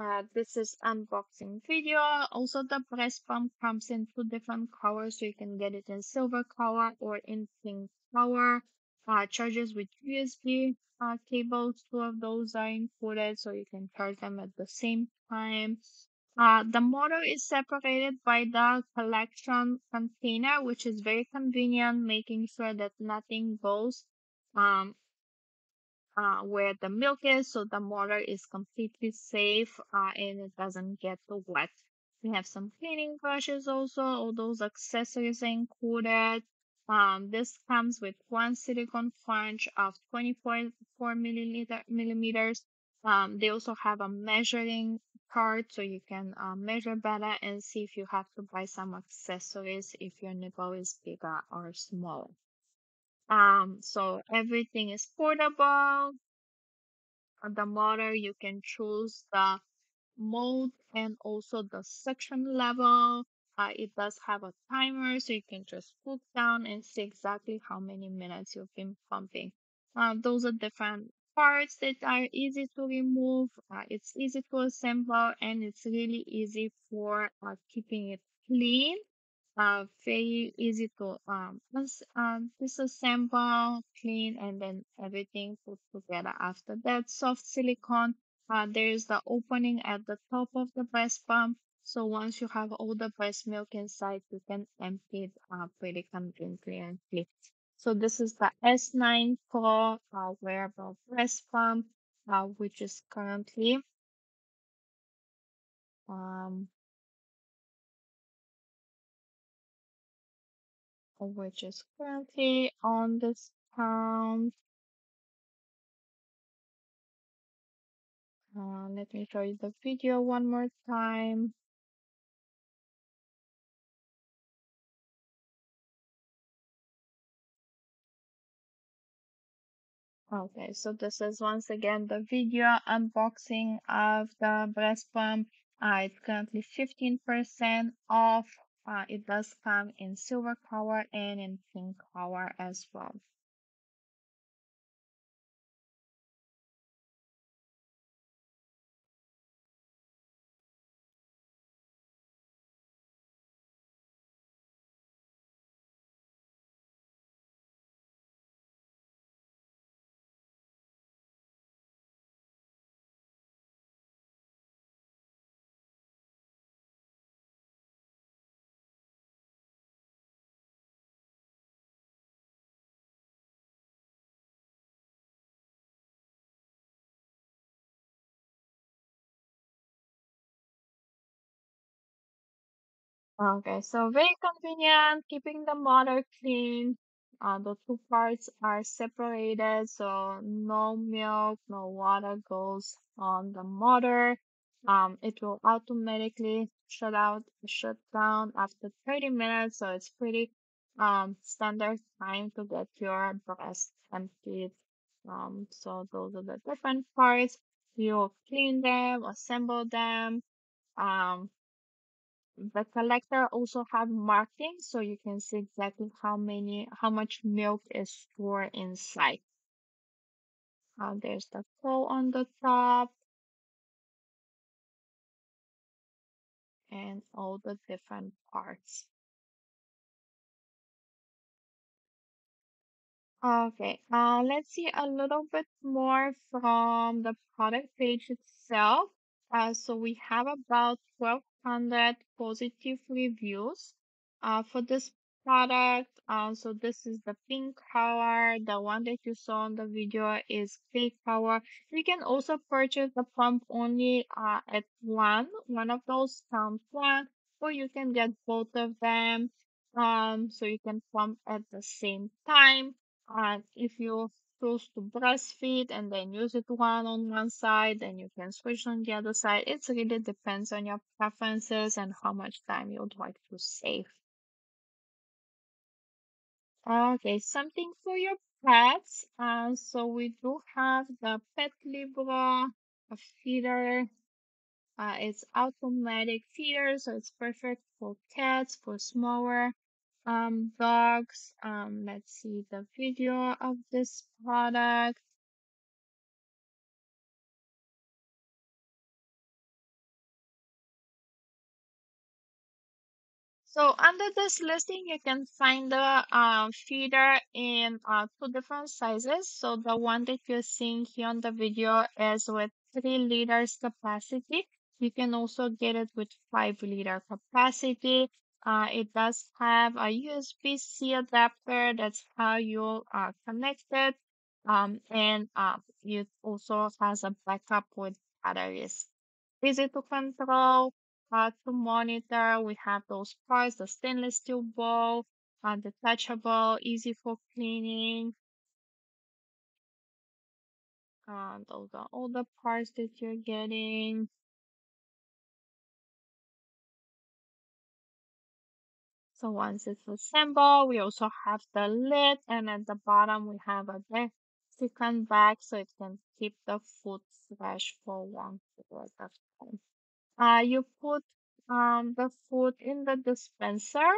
Uh, this is unboxing video. Also, the breast pump comes in two different colors, so you can get it in silver color or in pink color. Uh, charges with USB uh, cables, two of those are included, so you can charge them at the same time. Uh, the motor is separated by the collection container, which is very convenient, making sure that nothing goes um, uh, where the milk is, so the motor is completely safe uh, and it doesn't get wet. We have some cleaning brushes also, all those accessories included. Um, this comes with one silicone flange of 24 milliliter, millimeters. Um, they also have a measuring card so you can uh, measure better and see if you have to buy some accessories if your nipple is bigger or smaller. Um, so everything is portable. On the motor, you can choose the mode and also the suction level. Uh, it does have a timer, so you can just look down and see exactly how many minutes you've been pumping. Uh, those are different parts that are easy to remove. Uh, it's easy to assemble, and it's really easy for uh, keeping it clean uh, very easy to um, dis- um, disassemble, clean, and then everything put together. After that, soft silicone, uh, there is the opening at the top of the breast pump. So once you have all the breast milk inside, you can empty it uh, pretty conveniently. So this is the S9 Pro uh, wearable breast pump, uh, which is currently um, which is currently on discount Uh, let me show you the video one more time. Okay, so this is once again the video unboxing of the breast pump. Uh, it's currently 15% off. Uh, it does come in silver color and in pink color as well. Okay, so very convenient, keeping the motor clean. Uh, the two parts are separated, so no milk, no water goes on the motor. Um, it will automatically shut out, shut down after 30 minutes, so it's pretty um standard time to get your breast emptied. Um, so those are the different parts. You clean them, assemble them. Um, the collector also have markings so you can see exactly how many, how much milk is stored inside. Uh, there's the coal on the top and all the different parts. Okay, uh, let's see a little bit more from the product page itself. Uh, so we have about 1,200 positive reviews uh, for this product. Uh, so this is the pink color. The one that you saw in the video is pink color. You can also purchase the pump only uh, at one, one of those times one, or you can get both of them. Um, so you can pump at the same time. And if you choose to breastfeed and then use it one on one side, then you can switch on the other side. It really depends on your preferences and how much time you would like to save. Okay, something for your pets. Uh, so we do have the Pet Libra feeder. Uh, it's automatic feeder, so it's perfect for cats, for smaller um, dogs. Um, let's see the video of this product. So under this listing, you can find the uh, feeder in uh, two different sizes. So the one that you're seeing here on the video is with three liters capacity. You can also get it with five liter capacity. Uh, it does have a USB-C adapter. That's how you uh, connect it. Um, and uh, it also has a backup with batteries. Easy to control uh, to monitor. We have those parts, the stainless steel bowl, uh, detachable, easy for cleaning. Uh, those are all the parts that you're getting. So once it's assembled, we also have the lid and at the bottom we have a desiccant bag so it can keep the food fresh for one period of time. Uh, you put um the food in the dispenser.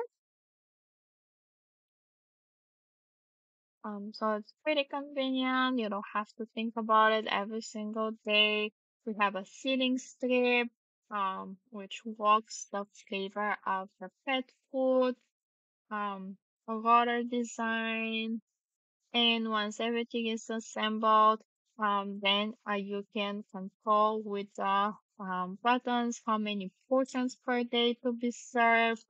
Um, so it's pretty convenient. You don't have to think about it every single day. We have a sealing strip, um, which walks the flavor of the pet food. Um, a roller design, and once everything is assembled, um, then uh, you can control with the um, buttons how many portions per day to be served,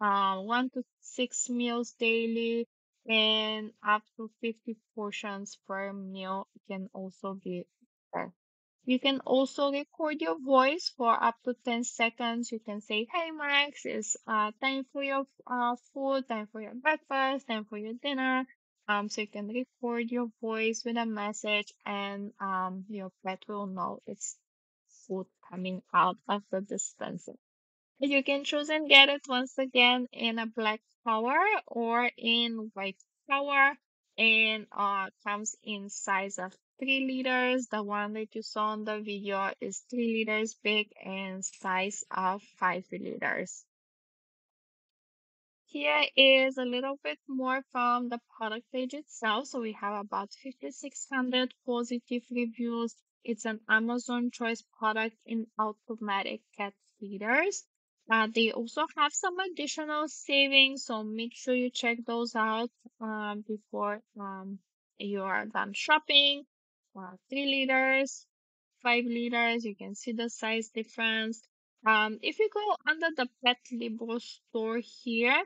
uh, one to six meals daily, and up to 50 portions per meal can also be served. You can also record your voice for up to 10 seconds. You can say, Hey Max, it's uh, time for your uh, food, time for your breakfast, time for your dinner. Um, so you can record your voice with a message and um, your pet will know it's food coming out of the dispenser. You can choose and get it once again in a black color or in white color and uh comes in size of three liters. The one that you saw in the video is three liters big and size of five liters. Here is a little bit more from the product page itself. So we have about 5,600 positive reviews. It's an Amazon Choice product in automatic cat feeders. Uh, they also have some additional savings, so make sure you check those out um, before um, you are done shopping. Uh, three liters, five liters, you can see the size difference. Um, if you go under the pet label store here,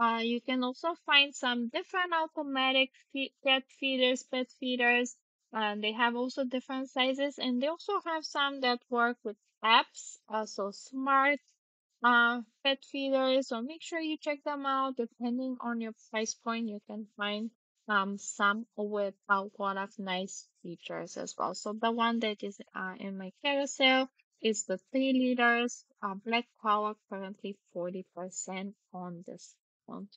uh, you can also find some different automatic fe- feeders, pet feeders. And they have also different sizes, and they also have some that work with apps, also smart uh, pet feeders. So make sure you check them out. Depending on your price point, you can find um some with a lot of nice features as well. So the one that is uh, in my carousel is the three liters uh, black power, currently 40% on discount.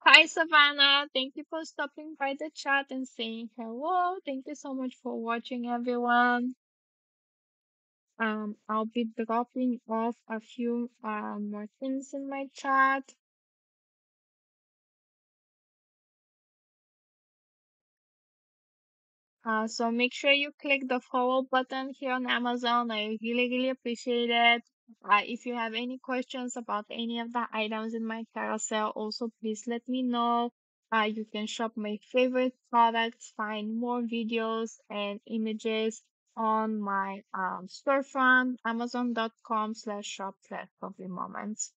Hi, Savannah. Thank you for stopping by the chat and saying hello. Thank you so much for watching, everyone. Um, I'll be dropping off a few uh, more things in my chat. Uh, so make sure you click the follow button here on Amazon. I really, really appreciate it. Uh, if you have any questions about any of the items in my carousel, also please let me know. Uh, you can shop my favorite products, find more videos and images on my um, storefront, amazon.com slash shop slash bubbly moments.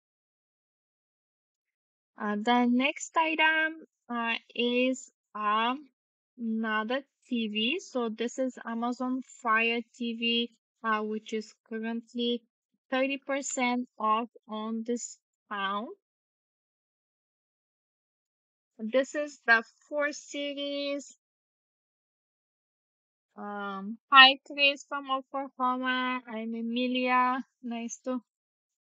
Uh, the next item uh, is um, another TV. So this is Amazon Fire TV, uh, which is currently 30% off on this discount. This is the 4 series. Um, hi, Chris from Oklahoma. I'm Emilia. Nice to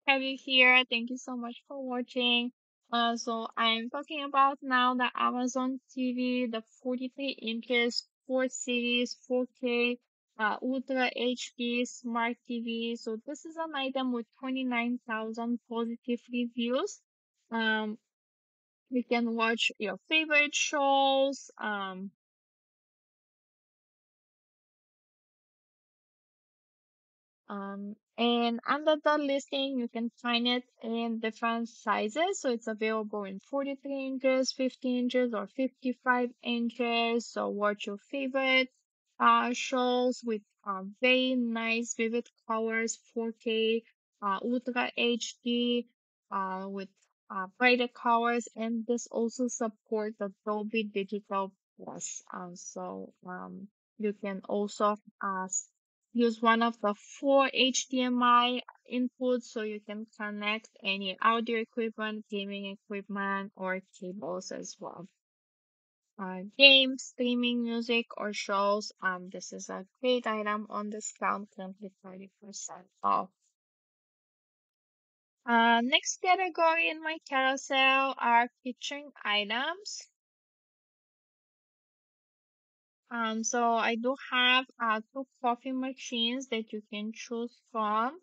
have you here. Thank you so much for watching. Uh, so I'm talking about now the Amazon TV, the 43 inches, 4 series, 4K, uh, Ultra HD Smart TV. So this is an item with 29,000 positive reviews. Um, you can watch your favorite shows. Um, Um, and under the listing, you can find it in different sizes. So it's available in 43 inches, 50 inches, or 55 inches. So watch your favorite uh, shows with uh, very nice, vivid colors, 4K, uh, Ultra HD, uh, with uh, brighter colors. And this also supports the Dolby Digital Plus. Uh, so um, you can also uh, use one of the four HDMI inputs so you can connect any audio equipment, gaming equipment, or cables as well. Uh, games, streaming music, or shows. Um, this is a great item on discount, currently 30% off. Uh, next category in my carousel are kitchen items. Um, so I do have uh, two coffee machines that you can choose from.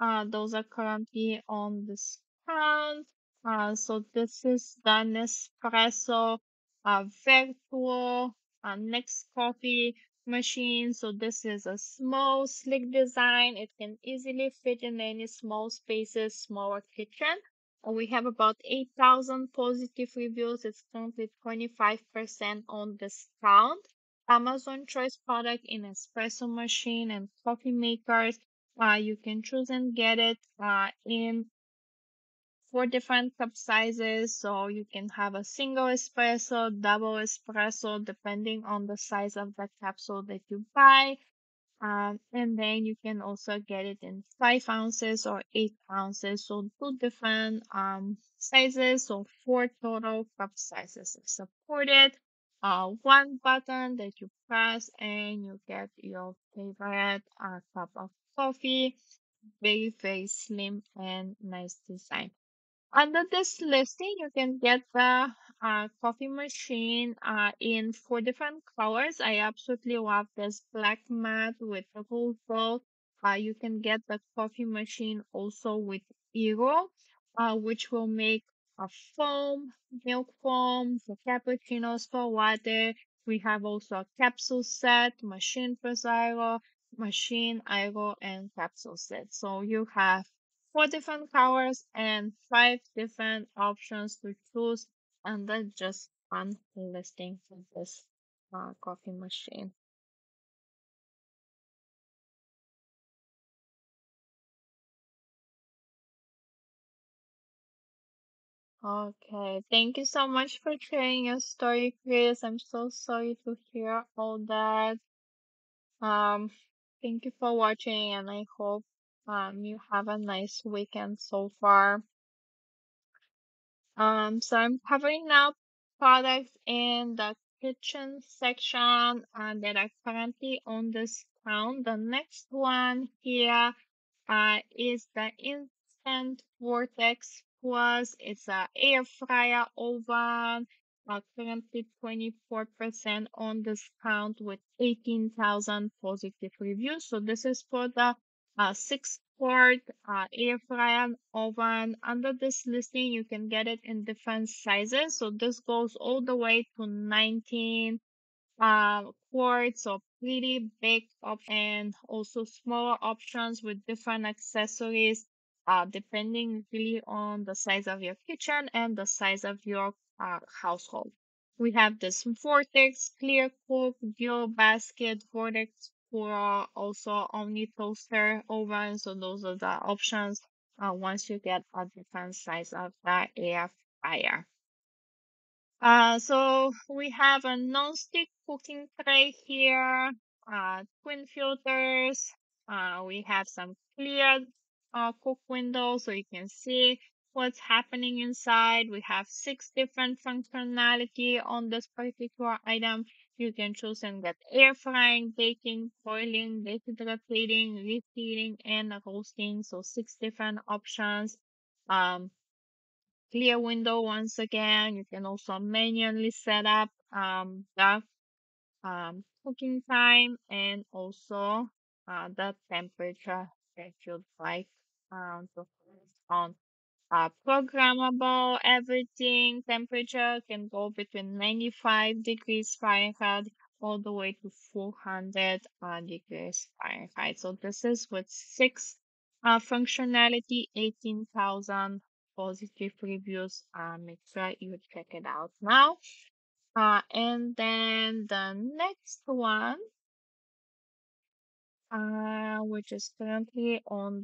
Uh, those are currently on discount. Uh, so this is the Nespresso uh, uh, Next Coffee machine. So this is a small, sleek design. It can easily fit in any small spaces, smaller kitchen. Uh, We have about 8,000 positive reviews. It's currently 25% on discount. Amazon Choice product in espresso machine and coffee makers. Uh, you can choose and get it uh, in four different cup sizes. So you can have a single espresso, double espresso, depending on the size of the capsule that you buy. Um, and then you can also get it in five ounces or eight ounces. So two different um, sizes. So four total cup sizes are supported. Uh, one button that you press and you get your favorite uh, cup of coffee. Very, very slim and nice design. Under this listing, you can get the uh, coffee machine uh, in four different colors. I absolutely love this black matte with the gold gold. Uh, you can get the coffee machine also with Eero, uh, which will make a foam, milk foam for cappuccinos, for water. We have also a capsule set, machine for Zyro, machine, Iro, and capsule set. So you have four different colors and five different options to choose and then just one listing for this uh, coffee machine. Okay, thank you so much for sharing your story, Chris. I'm so sorry to hear all that. Um, thank you for watching, and I hope um you have a nice weekend so far. Um, so I'm covering now products in the kitchen section uh, that are currently on discount. The next one here uh, is the Instant Vortex Plus. It's a air fryer oven. Uh, currently 24% on discount with 18,000 positive reviews. So this is for the uh, six quart uh, air fryer oven. Under this listing, you can get it in different sizes. So this goes all the way to 19 uh, quarts or pretty big option and also smaller options with different accessories uh, depending really on the size of your kitchen and the size of your uh, household. We have this Vortex Clear Cook Dual Basket Vortex for also Omni Toaster oven. So those are the options uh, once you get a different size of the air fryer. Uh, so we have a non-stick cooking tray here, uh, twin filters. Uh, we have some clear uh, cook window so you can see what's happening inside. We have six different functionality on this particular item. You can choose and get air frying, baking, boiling, dehydrating, reheating, and roasting. So six different options. Um, clear window once again. You can also manually set up um, the um, cooking time and also uh, the temperature that you'd like um, to on. Uh, programmable everything temperature can go between 95 degrees Fahrenheit all the way to 400 uh, degrees Fahrenheit. So this is with six uh, functionality, 18,000 positive reviews. Uh, make sure you check it out now. Uh, and then the next one, uh, which is currently on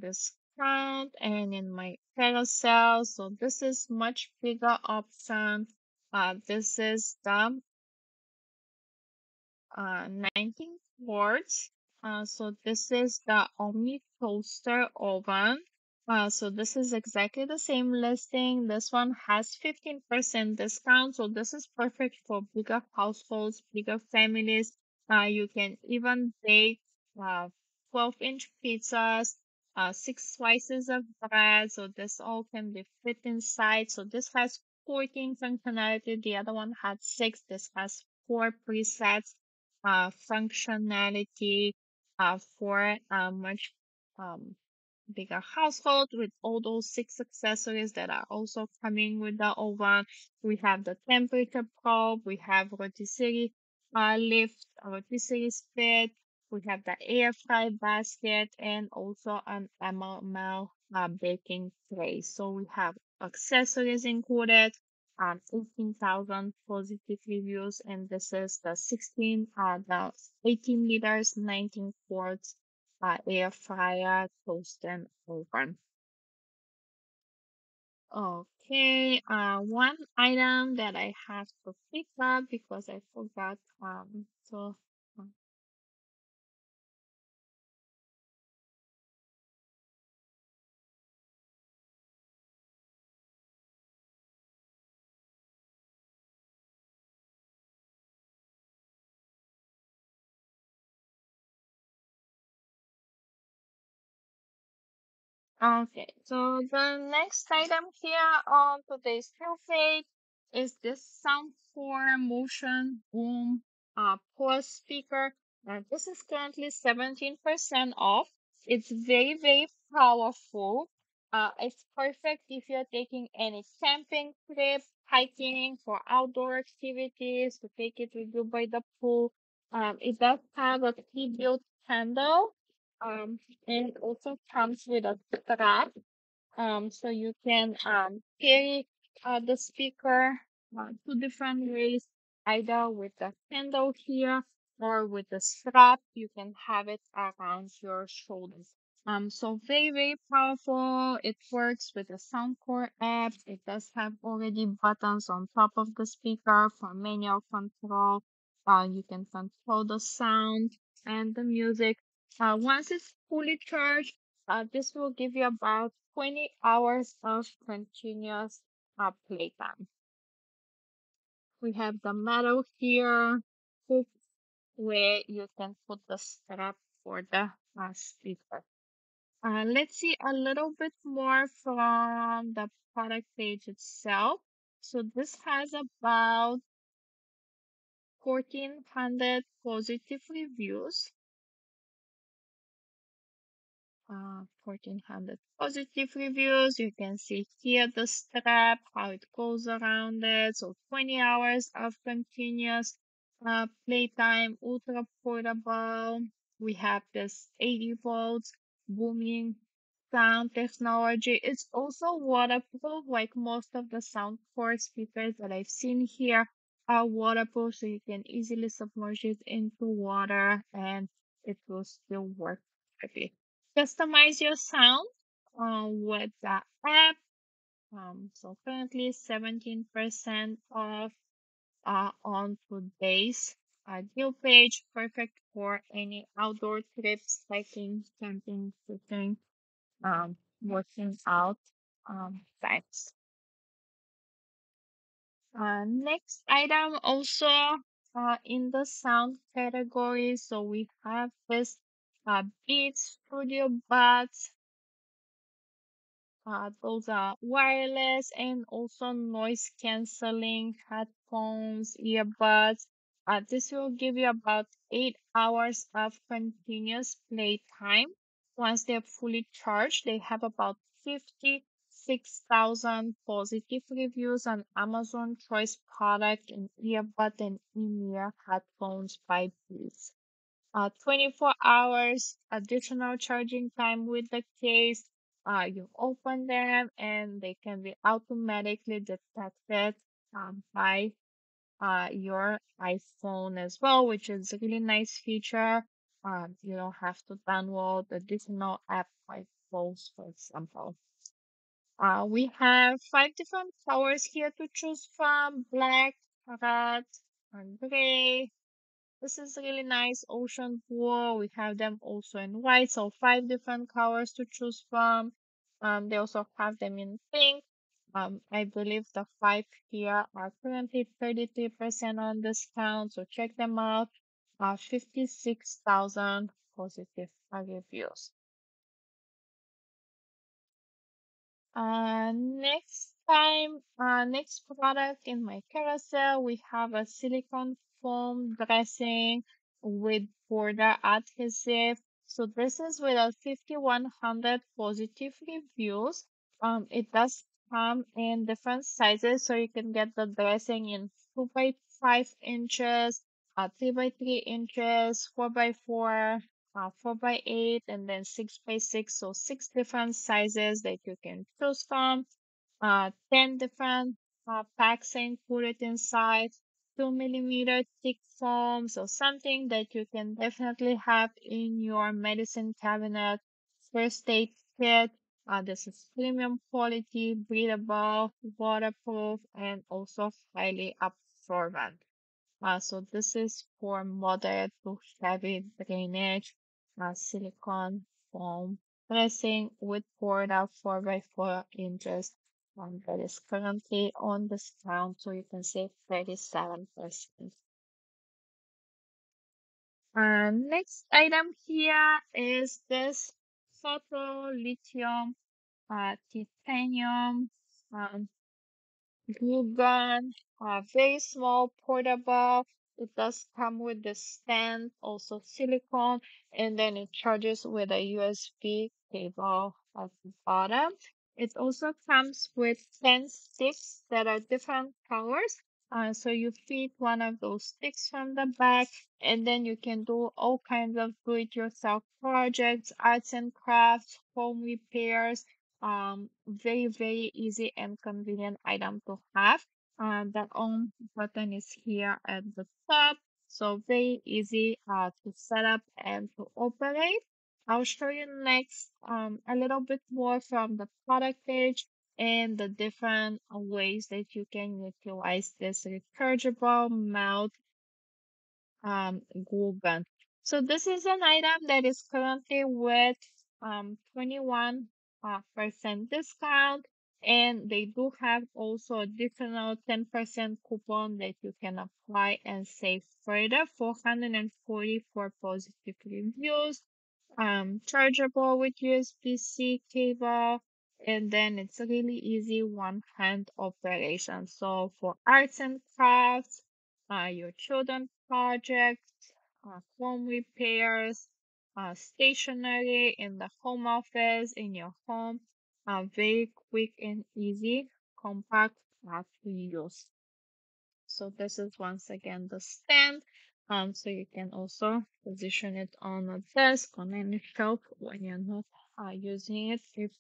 discount and in my carousel. So this is much bigger option. Uh, this is the uh, 19 quarts. Uh, so this is the Omni Toaster Oven. Uh, so this is exactly the same listing. This one has 15% discount. So this is perfect for bigger households, bigger families. Uh, you can even bake uh, 12 inch pizzas, uh, six slices of bread. So this all can be fit inside. So this has 14 functionality. The other one had six. This has four presets, uh, functionality, uh, for a much um, bigger household with all those six accessories that are also coming with the oven. We have the temperature probe, we have rotisserie uh, lift, rotisserie spit, we have the air fry basket, and also an enamel uh, baking tray. So we have accessories included, um, 18,000 positive reviews, and this is the 16, uh, the 18 liters, 19 quarts uh, air fryer, toast, and oven. Okay, uh, one item that I have to pick up because I forgot. Um, so Okay, so the next item here on today's field is this Soundcore Motion Boom uh, Plus speaker. Uh, this is currently 17% off. It's very, very powerful. Uh, it's perfect if you're taking any camping trip, hiking, for outdoor activities, to take it with you by the pool. Um, it does have a pre-built handle um, and it also comes with a strap, um, so you can um, carry uh, the speaker uh, two different ways, either with the handle here or with the strap. You can have it around your shoulders. Um, so very, very powerful. It works with the Soundcore app. It does have already buttons on top of the speaker for manual control. Uh, you can control the sound and the music uh, once it's fully charged, uh, this will give you about 20 hours of continuous uh, playtime. We have the metal here, where you can put the strap for the uh, speaker. Uh, let's see a little bit more from the product page itself. So this has about 1400 positive reviews uh, 1400 positive reviews. You can see here the strap, how it goes around it. So 20 hours of continuous uh, playtime, ultra portable. We have this 80 volts booming sound technology. It's also waterproof, like most of the sound Soundcore speakers that I've seen here are waterproof, so you can easily submerge it into water and it will still work perfectly customize your sound uh, with the app. Um, so currently 17% off uh, on today's uh, deal page, perfect for any outdoor trips, hiking, camping, cooking, um, working out um, times. Uh, next item also uh, in the sound category. So we have this uh, Beats Studio Buds. Uh, those are wireless and also noise canceling headphones, earbuds. Uh, this will give you about eight hours of continuous playtime. Once they're fully charged, they have about 56,000 positive reviews on Amazon Choice product and earbud and in-ear headphones by Beats uh, 24 hours additional charging time with the case. Uh, you open them and they can be automatically detected um, by uh, your iPhone as well, which is a really nice feature. Um, you don't have to download additional app like Pulse, for example. Uh, we have five different colors here to choose from: black, red, and gray, this is really nice ocean blue. We have them also in white, so five different colors to choose from. Um, they also have them in pink. Um, I believe the five here are currently 33% on discount, so check them out. Uh, 56,000 positive reviews. Uh, next time, uh, next product in my carousel, we have a silicone foam dressing with border adhesive. So with a 5100 positive reviews. Um, it does come in different sizes, so you can get the dressing in two by five inches, uh, three by three inches, four by four, uh, four by eight, and then six by six. So six different sizes that you can choose from. Uh, ten different uh, packs and put it inside. Two millimeter thick foam, so something that you can definitely have in your medicine cabinet. First aid kit. Uh, this is premium quality, breathable, waterproof, and also highly absorbent. Uh, so this is for moderate to heavy drainage, uh, silicone foam dressing with poured out 4 by 4 inches um, that is currently on discount, so you can save 37%. Uh, next item here is this photo lithium uh, titanium um, glue gun, uh, very small, portable. It does come with the stand, also silicone, and then it charges with a USB cable at the bottom. It also comes with 10 sticks that are different colors. Uh, so you feed one of those sticks from the back, and then you can do all kinds of do-it-yourself projects, arts and crafts, home repairs, um, very, very easy and convenient item to have. Uh, the on button is here at the top. So very easy uh, to set up and to operate. I'll show you next um, a little bit more from the product page and the different ways that you can utilize this rechargeable mount um, glue gun. So this is an item that is currently with um, 21 uh, percent discount and they do have also additional 10% coupon that you can apply and save further 444 positive reviews um chargeable with USB-C cable and then it's a really easy one hand operation so for arts and crafts uh, your children projects uh, home repairs uh, stationery in the home office, in your home, uh, very quick and easy, compact uh, to use. So this is once again the stand. Um, so you can also position it on a desk, on any shelf when you're not uh, using it if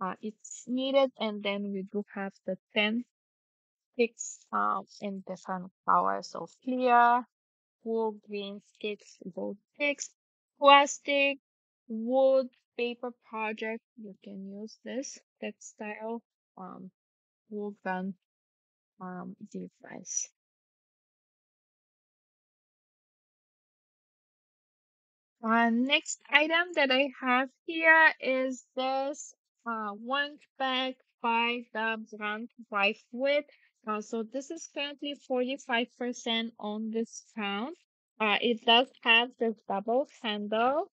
uh, it's needed. And then we do have the 10 sticks uh, in different colors. So clear, wool, green sticks, gold sticks, plastic, wood, paper project, you can use this textile um, woven um, device. Uh, next item that I have here is this uh, one bag five the brand Wife With. Uh, so this is currently 45% on discount. Uh, it does have this double handle.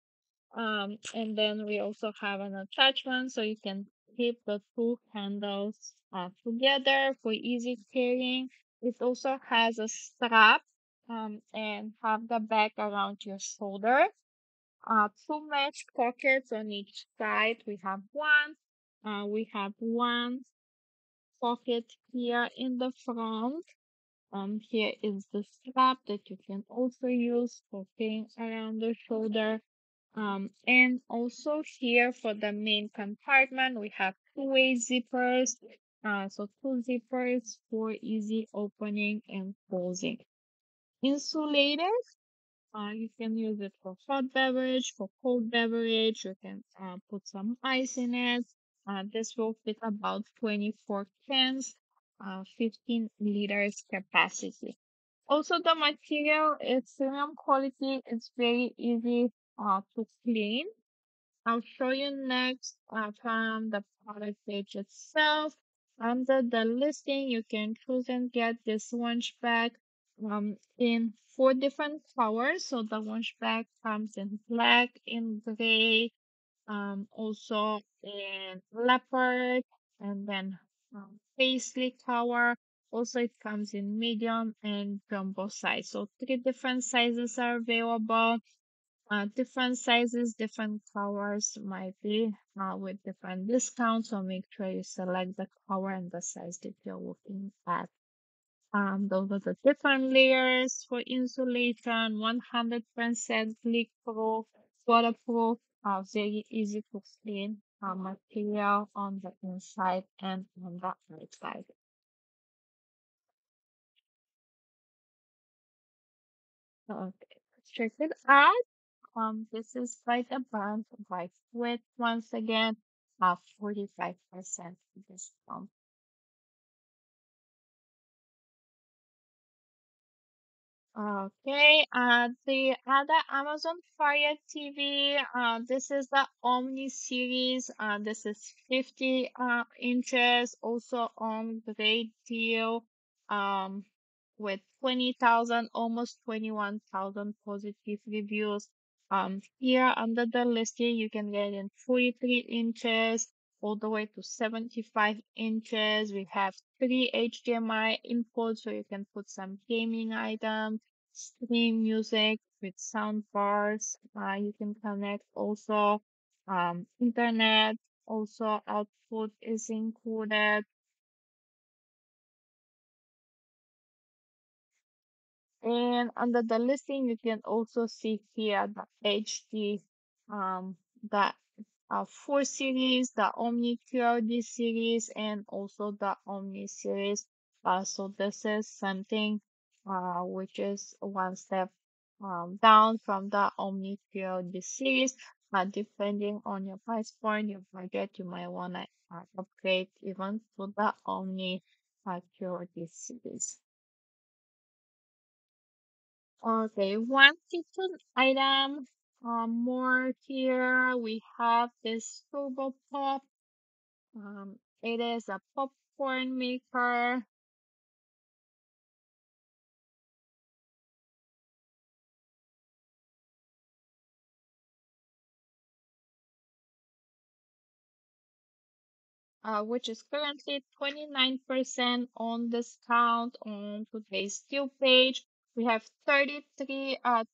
Um, and then we also have an attachment so you can keep the two handles uh, together for easy carrying. It also has a strap um, and have the bag around your shoulder. Uh, two mesh pockets on each side. We have one. Uh, we have one pocket here in the front. Um, here is the strap that you can also use for putting around the shoulder. Um, and also here for the main compartment, we have two-way zippers. Uh, so two zippers for easy opening and closing. Insulated, uh, you can use it for hot beverage, for cold beverage. You can uh, put some ice in it. Uh, this will fit about 24 cans, uh, 15 liters capacity. Also, the material is premium quality. It's very easy uh, to clean. I'll show you next uh, from the product page itself. Under the listing, you can choose and get this lunch bag um, in four different colors. So the lunch bag comes in black, in gray, um, also in leopard, and then um, paisley color. Also, it comes in medium and jumbo size. So three different sizes are available. uh, different sizes, different colors might be uh, with different discounts. So make sure you select the color and the size that you're looking at. Um, those are the different layers for insulation, 100% leak proof, waterproof, uh, very easy to clean uh, material on the inside and on the outside. Okay, check it out. Um, this is by the brand by Quit once again, uh, 45% discount. Okay, uh, the other Amazon Fire TV, uh, this is the Omni series. Uh, this is 50 uh, inches, also on great deal, um, with 20,000, almost 21,000 positive reviews. Um, here under the listing, you can get in 43 inches all the way to 75 inches. We have three HDMI inputs, so you can put some gaming items, stream music with sound bars. Uh, you can connect also um, internet. Also, output is included. And under the listing, you can also see here the HD, um, the uh, 4 series, the Omni QLED series, and also the Omni series. Uh, so this is something uh, which is one step um, down from the Omni QLED series. Uh, depending on your price point, your budget, you might want to uh, upgrade even to the Omni uh, QLED series. Okay, one kitchen item. Um, more here. We have this Turbo Pop. Um, it is a popcorn maker. Uh, which is currently 29% on discount on today's deal page. We have 33 uh,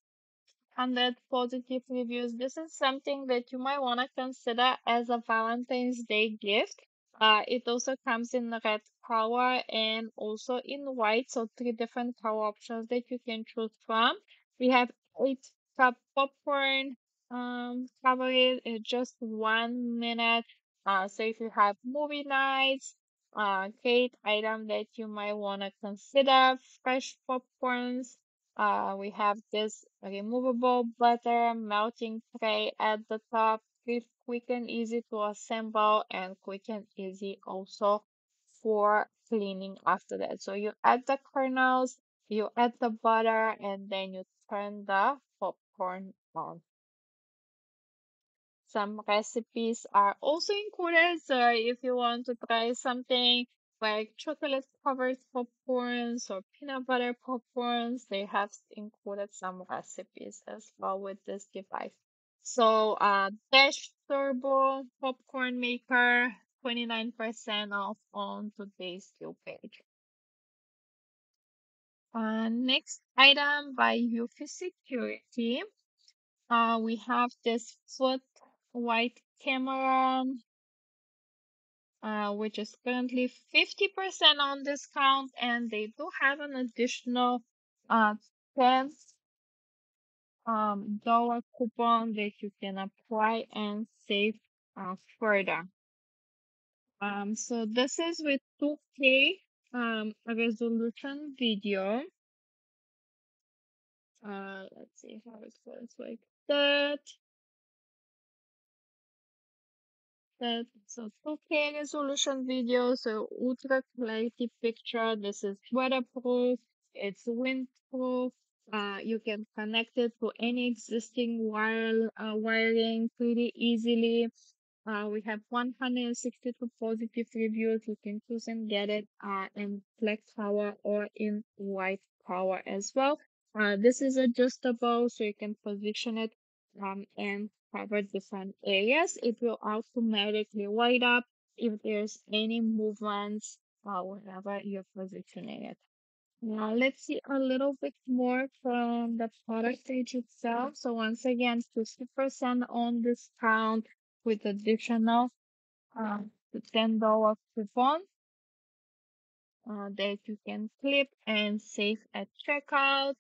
100 positive reviews. This is something that you might want to consider as a Valentine's Day gift. Uh, it also comes in red color and also in white, so three different color options that you can choose from. We have eight cup popcorn um covered in just one minute. Uh, so if you have movie nights, uh, great item that you might want to consider. Fresh popcorns. Uh, we have this removable butter melting tray at the top. Quick, quick and easy to assemble and quick and easy also for cleaning after that. So you add the kernels, you add the butter, and then you turn the popcorn on. Some recipes are also included. So if you want to try something like chocolate covered popcorns or peanut butter popcorns, they have included some recipes as well with this device. So uh Dash Turbo popcorn maker, 29% off on today's deal page. Uh, next item by Eufy Security. Uh, we have this foot white camera, uh, which is currently 50% on discount, and they do have an additional uh, 10 um, dollar coupon that you can apply and save uh, further. Um, so this is with 2K um, resolution video. Uh, let's see how it goes like that. That so 2K resolution video, so ultra clarity picture. This is weatherproof. It's windproof. Uh, you can connect it to any existing wire uh, wiring pretty easily. Uh, we have 162 positive reviews. You can choose and get it uh, in black power or in white power as well. Uh, this is adjustable, so you can position it um, and cover different areas. It will automatically light up if there's any movements uh, wherever you're positioning it. Now let's see a little bit more from the product page itself. So once again, 50% on discount with additional uh, $10 coupon uh, that you can clip and save at checkout.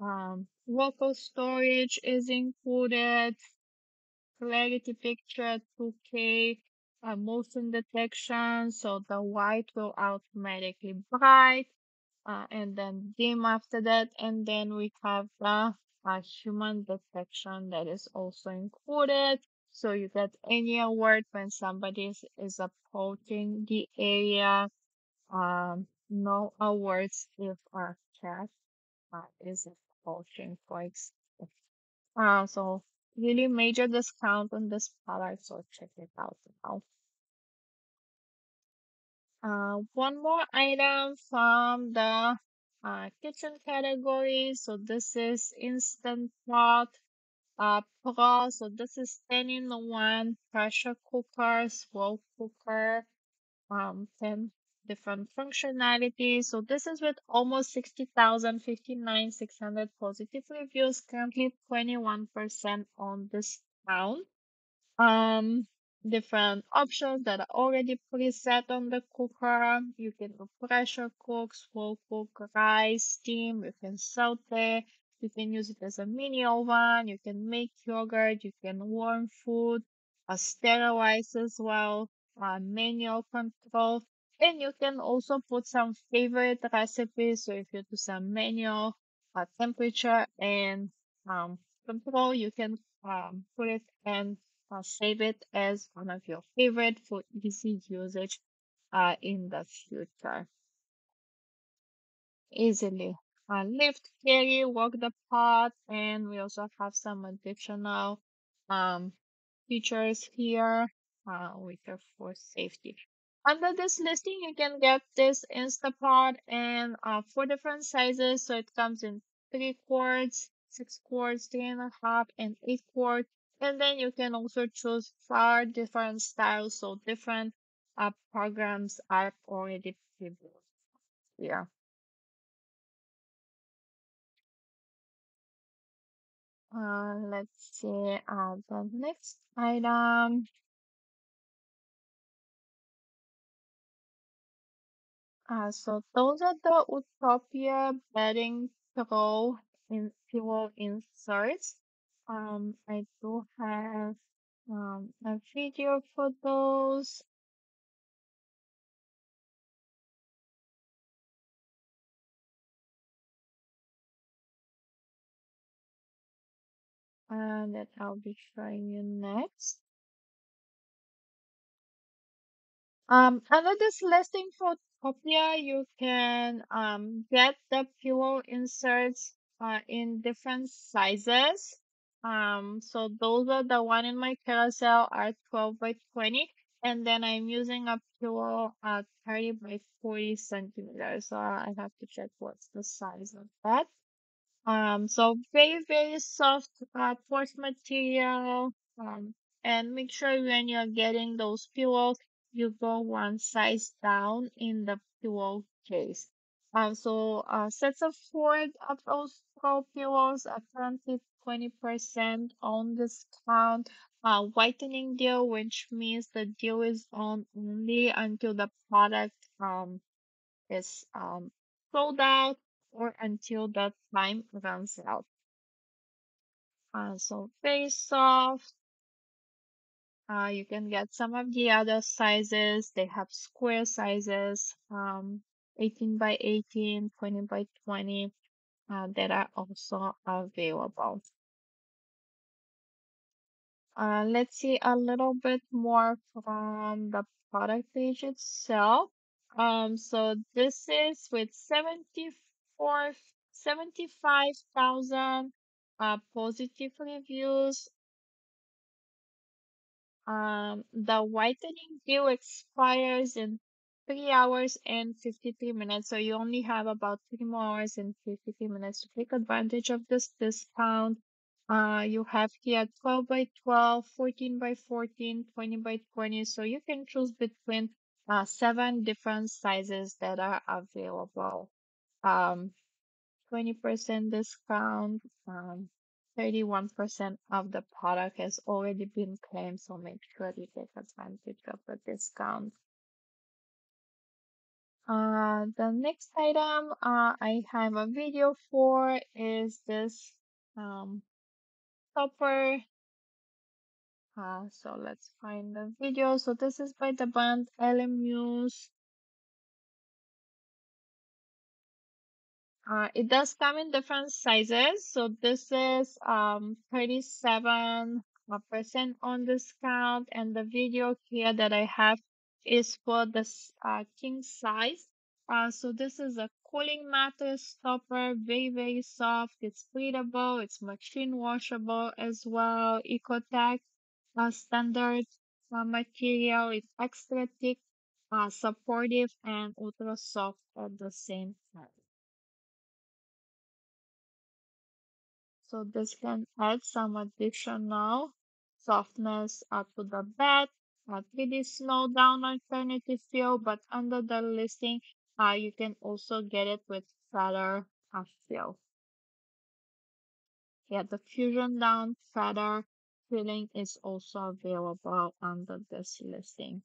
Um, local storage is included. Clarity picture 2K uh, motion detection, so the white will automatically bright uh, and then dim after that. And then we have the uh, human detection that is also included. So you get any alert when somebody is, is approaching the area. Um, no alerts if a cat uh, is approaching, for example. Uh, so really major discount on this product, so check it out now. Uh, one more item from the uh, kitchen category. So this is Instant Pot uh, Pro. So this is 10 in one pressure cooker, slow cooker, um, 10 different functionalities. So this is with almost 60,000, 59,600 positive reviews, currently 21% on discount. Um different options that are already preset on the cooker. You can do pressure cook, slow cook, rice, steam, you can saute, you can use it as a mini oven, you can make yogurt, you can warm food, uh, sterilize as well, uh, manual control, and you can also put some favorite recipes. So if you do some manual uh, temperature and um, control, you can um, put it and uh, save it as one of your favorite for easy usage uh, in the future. Easily uh, lift, carry, walk the pot, and we also have some additional um, features here uh, which are for safety. Under this listing, you can get this Instapot and uh, four different sizes. So it comes in three quarts, six quarts, three and a half, and eight quart. And then you can also choose four different styles. So different uh, programs are already previewed here. Uh, let's see uh, the next item. Uh, so those are the Utopia bedding throw in pillow inserts. Um, I do have um a video for those. Uh, that I'll be showing you next. Um, this listing for Topia, you can um get the pillow inserts uh in different sizes. Um, so those are the one in my carousel are 12 by 20, and then I'm using a pillow at 30 by 40 centimeters. So I have to check what's the size of that. Um, so very, very soft uh, porch material. Um, and make sure when you're getting those pillows, you go one size down in the pillow case. Um, so uh, sets of four of those throw pillows are currently 20% on discount. Uh, whitening deal, which means the deal is on only until the product um is um sold out or until the time runs out. Uh, so very soft. Uh, you can get some of the other sizes. They have square sizes, um, 18 by 18, 20 by 20, uh, that are also available. Uh, let's see a little bit more from the product page itself. Um, so this is with 74, 75,000 uh, positive reviews. Um, the whitening deal expires in 3 hours and 53 minutes. So you only have about 3 more hours and 53 minutes to take advantage of this discount. Uh, you have here 12 by 12, 14 by 14, 20 by 20. So you can choose between uh, seven different sizes that are available. um 20% discount. Um, 31% of the product has already been claimed, so make sure you take advantage of the discount. Uh, the next item uh, I have a video for is this um. Uh, so let's find the video. So this is by the band LMUs. Uh, it does come in different sizes. So this is um 37 percent on discount, and the video here that I have is for the uh, king size. Uh, so this is a cooling mattress topper, very very soft. It's breathable. It's machine washable as well. OEKO-TEX uh, standard uh, material. It's extra thick, uh, supportive, and ultra soft at the same time. So this can add some additional softness uh, to the bed. Uh, 3D snow down alternative feel, but under the listing, uh, you can also get it with feather uh, feel. Yeah, the fusion down feather feeling is also available under this listing.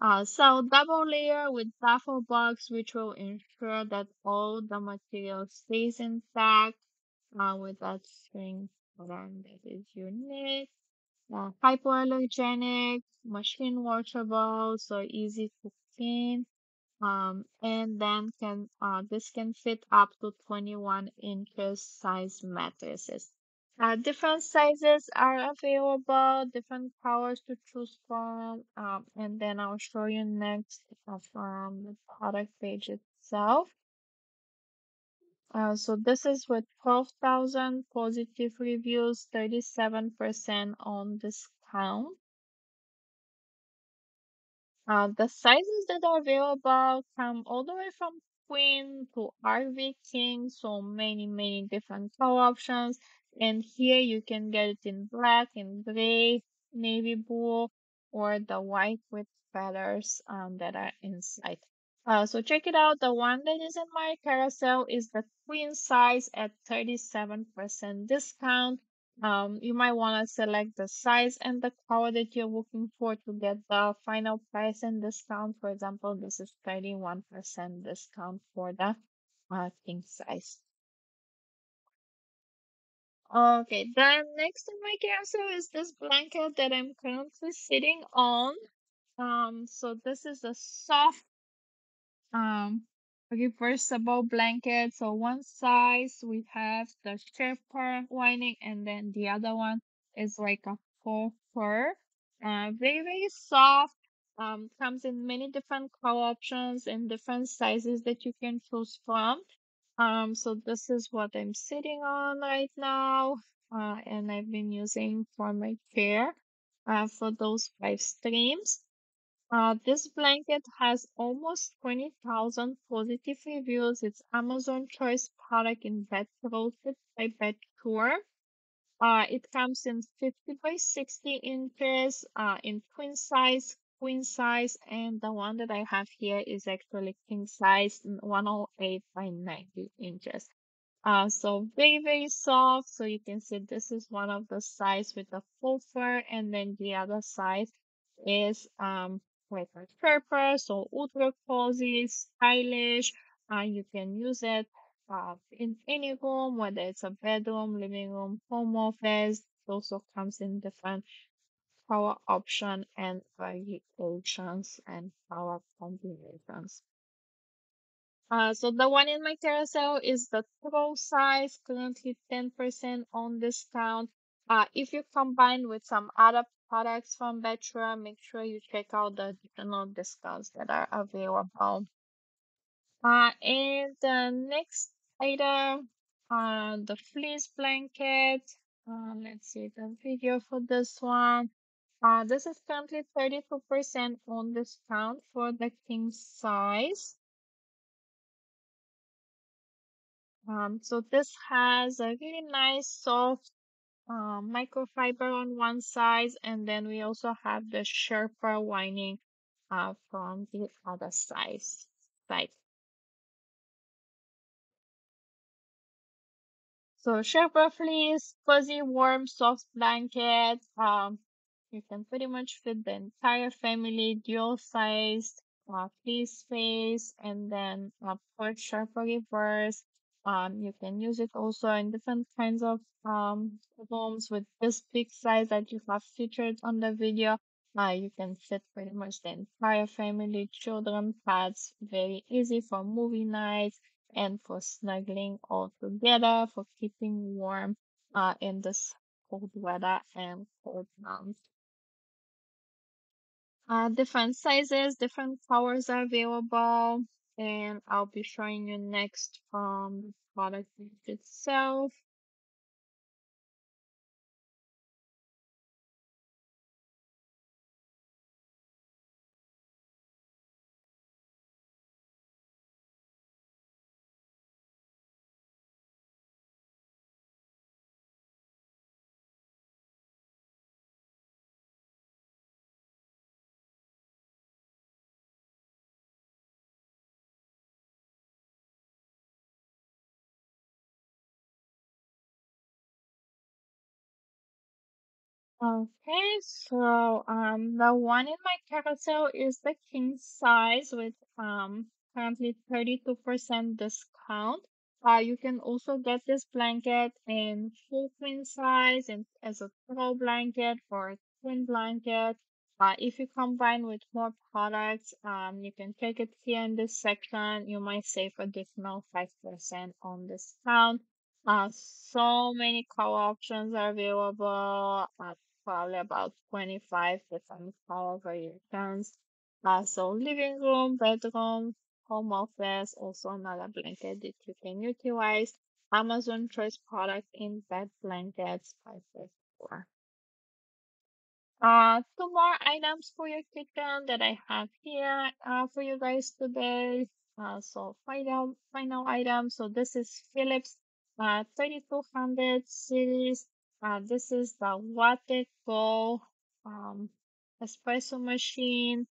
Uh, so double layer with duffel box, which will ensure that all the material stays intact uh, with that string pattern that is unique. Uh, hypoallergenic, machine washable, so easy to clean. Um, and then can uh, this can fit up to 21 inches size mattresses. Uh, different sizes are available, different colors to choose from, um, and then I'll show you next uh, from the product page itself. Uh, so this is with 12,000 positive reviews, 37% on discount. Uh, the sizes that are available come all the way from queen to RV king, so many, many different color options. And here you can get it in black, in gray, navy blue, or the white with feathers um, that are inside. Uh, so check it out. The one that is in my carousel is the queen size at 37% discount. Um, you might want to select the size and the color that you're looking for to get the final price and discount. For example, this is 31% discount for the uh, king size. Okay, then next in my carousel is this blanket that I'm currently sitting on. Um, so this is a soft um reversible blanket. So one size we have the Sherpa lining, and then the other one is like a faux fur. Uh, very very soft. Um, comes in many different color options and different sizes that you can choose from. Um, so this is what I'm sitting on right now, uh, and I've been using for my chair, uh, for those five streams. Uh, this blanket has almost 20,000 positive reviews. It's Amazon Choice product in bed roasted by Bedsure. Uh, it comes in 50 by 60 inches, uh, in twin size, queen size, and the one that I have here is actually king size, 108 by 90 inches. Uh, so very, very soft. So you can see this is one of the size with the full fur, and then the other size is um a purpose, so ultra causes, stylish. and you can use it uh, in any room, whether it's a bedroom, living room, home office. It also comes in different power option and variations and color combinations. Uh, so the one in my carousel is the pro size, currently 10% on discount. Uh, if you combine with some other products from Bedsure, make sure you check out the additional discounts that are available. Uh, and the next item, uh, the fleece blanket. Uh, let's see the video for this one. Uh, this is currently 32% on discount for the king size. Um, so this has a really nice soft uh, microfiber on one side, and then we also have the Sherpa lining uh, from the other side. side. So Sherpa fleece, fuzzy, warm, soft blanket. Um, you can pretty much fit the entire family, dual sized, uh, fleece face, and then uh, put Sherpa reverse. Um, you can use it also in different kinds of um rooms with this big size that you have featured on the video. Uh, you can fit pretty much the entire family, children, pets, very easy for movie nights and for snuggling all together, for keeping warm uh, in this cold weather and cold months. Uh, different sizes, different colors are available, and I'll be showing you next from the product itself. Okay, so um the one in my carousel is the king size with um currently 32% discount. Uh you can also get this blanket in full queen size and as a throw blanket or a twin blanket. Uh if you combine with more products, um you can check it here in this section. You might save additional 5% on discount. Uh, so many color options are available. Uh, probably about 25 different variations. Uh, so living room, bedroom, home office, also another blanket that you can utilize. Amazon Choice product in bed blankets by four. Uh, two more items for your kitchen that I have here uh, for you guys today. Uh, so final final item. So this is Philips uh 3200 series. Uh, this is the LatteGo um espresso machine.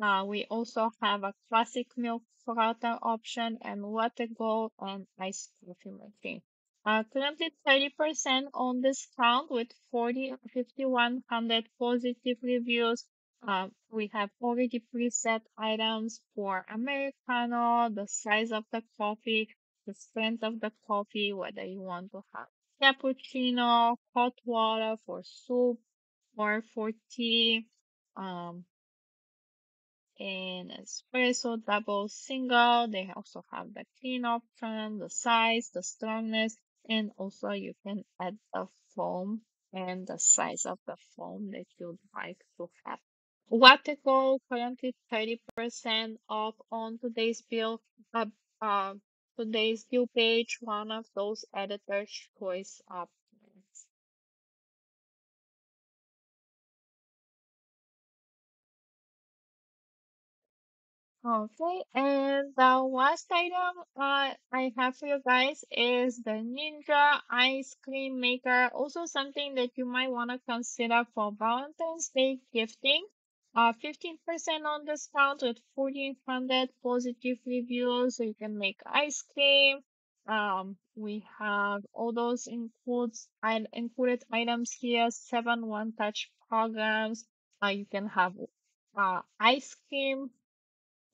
Uh, we also have a classic milk frother option and LatteGo and iced coffee machine. Uh, currently 30% on discount with 40, 5,100 positive reviews. Uh, we have already preset items for Americano, the size of the coffee, the strength of the coffee, whether you want to have cappuccino, hot water for soup or for tea. Um, in espresso double single they also have the clean option the size the strongness and also you can add the foam and the size of the foam that you'd like to have LatteGo currently 30% off on today's bill uh, uh, today's deal page one of those editor's choice options Okay, and the last item uh, I have for you guys is the Ninja ice cream maker. Also something that you might want to consider for Valentine's Day gifting. Uh, 15% on discount with 1400 positive reviews, so you can make ice cream. Um, we have all those includes and included items here, seven one-touch programs. Uh, you can have uh, ice cream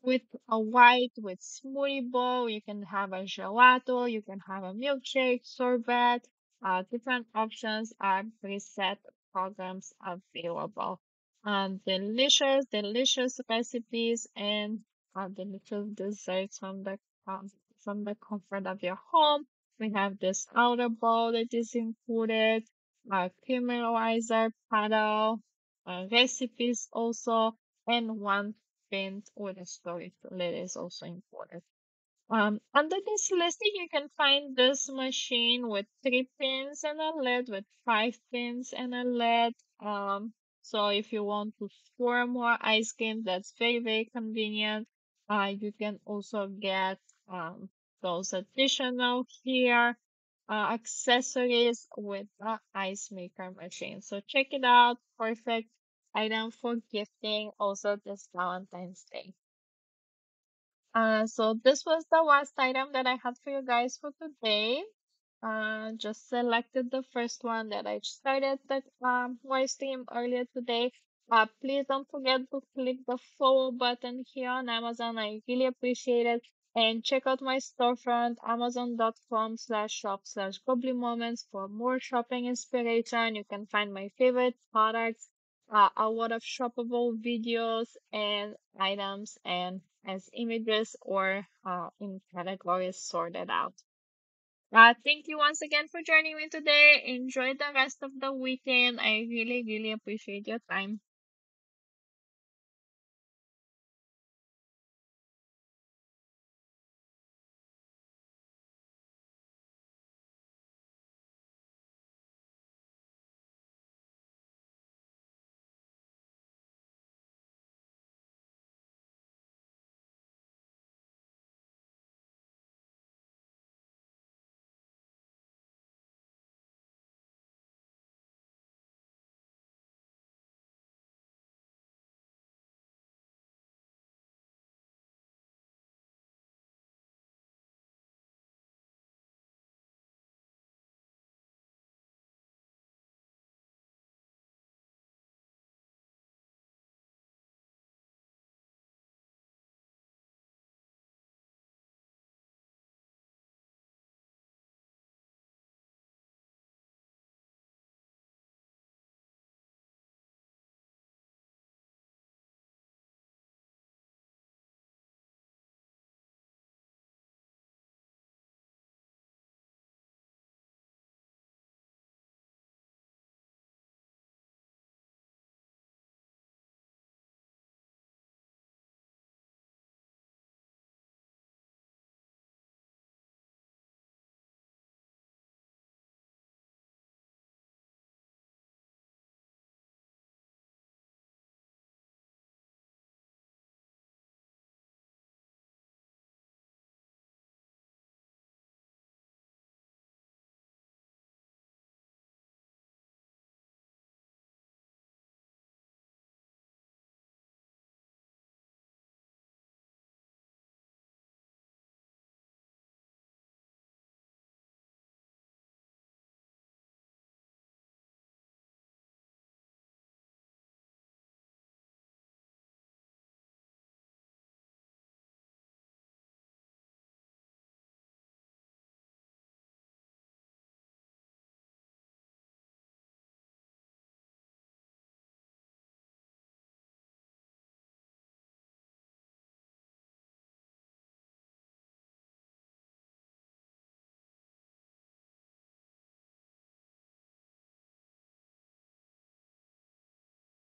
with a white with smoothie bowl. You can have a gelato. You can have a milkshake, sorbet. Uh, different options are preset programs available. Um, delicious, delicious recipes and uh, delicious desserts from the um, from the comfort of your home. We have this outer bowl that is included, a caramelizer paddle, uh, recipes also, and one pins with a storage lid is also important. Um, under this listing, you can find this machine with three pins and a lid, with five pins and a lid. Um, so if you want to store more ice cream, that's very, very convenient. Uh, you can also get um, those additional here uh, accessories with the ice maker machine. So check it out. Perfect item for gifting also this Valentine's Day. Uh, so this was the last item that I had for you guys for today. Uh, just selected the first one that I started the um, live stream earlier today. Uh, please don't forget to click the follow button here on Amazon. I really appreciate it. And check out my storefront, amazon.com slash shop slash bubbly moments for more shopping inspiration. You can find my favorite products, uh, a lot of shoppable videos and items and as images or uh, in categories sorted out. Uh, thank you once again for joining me today. Enjoy the rest of the weekend. I really, really appreciate your time.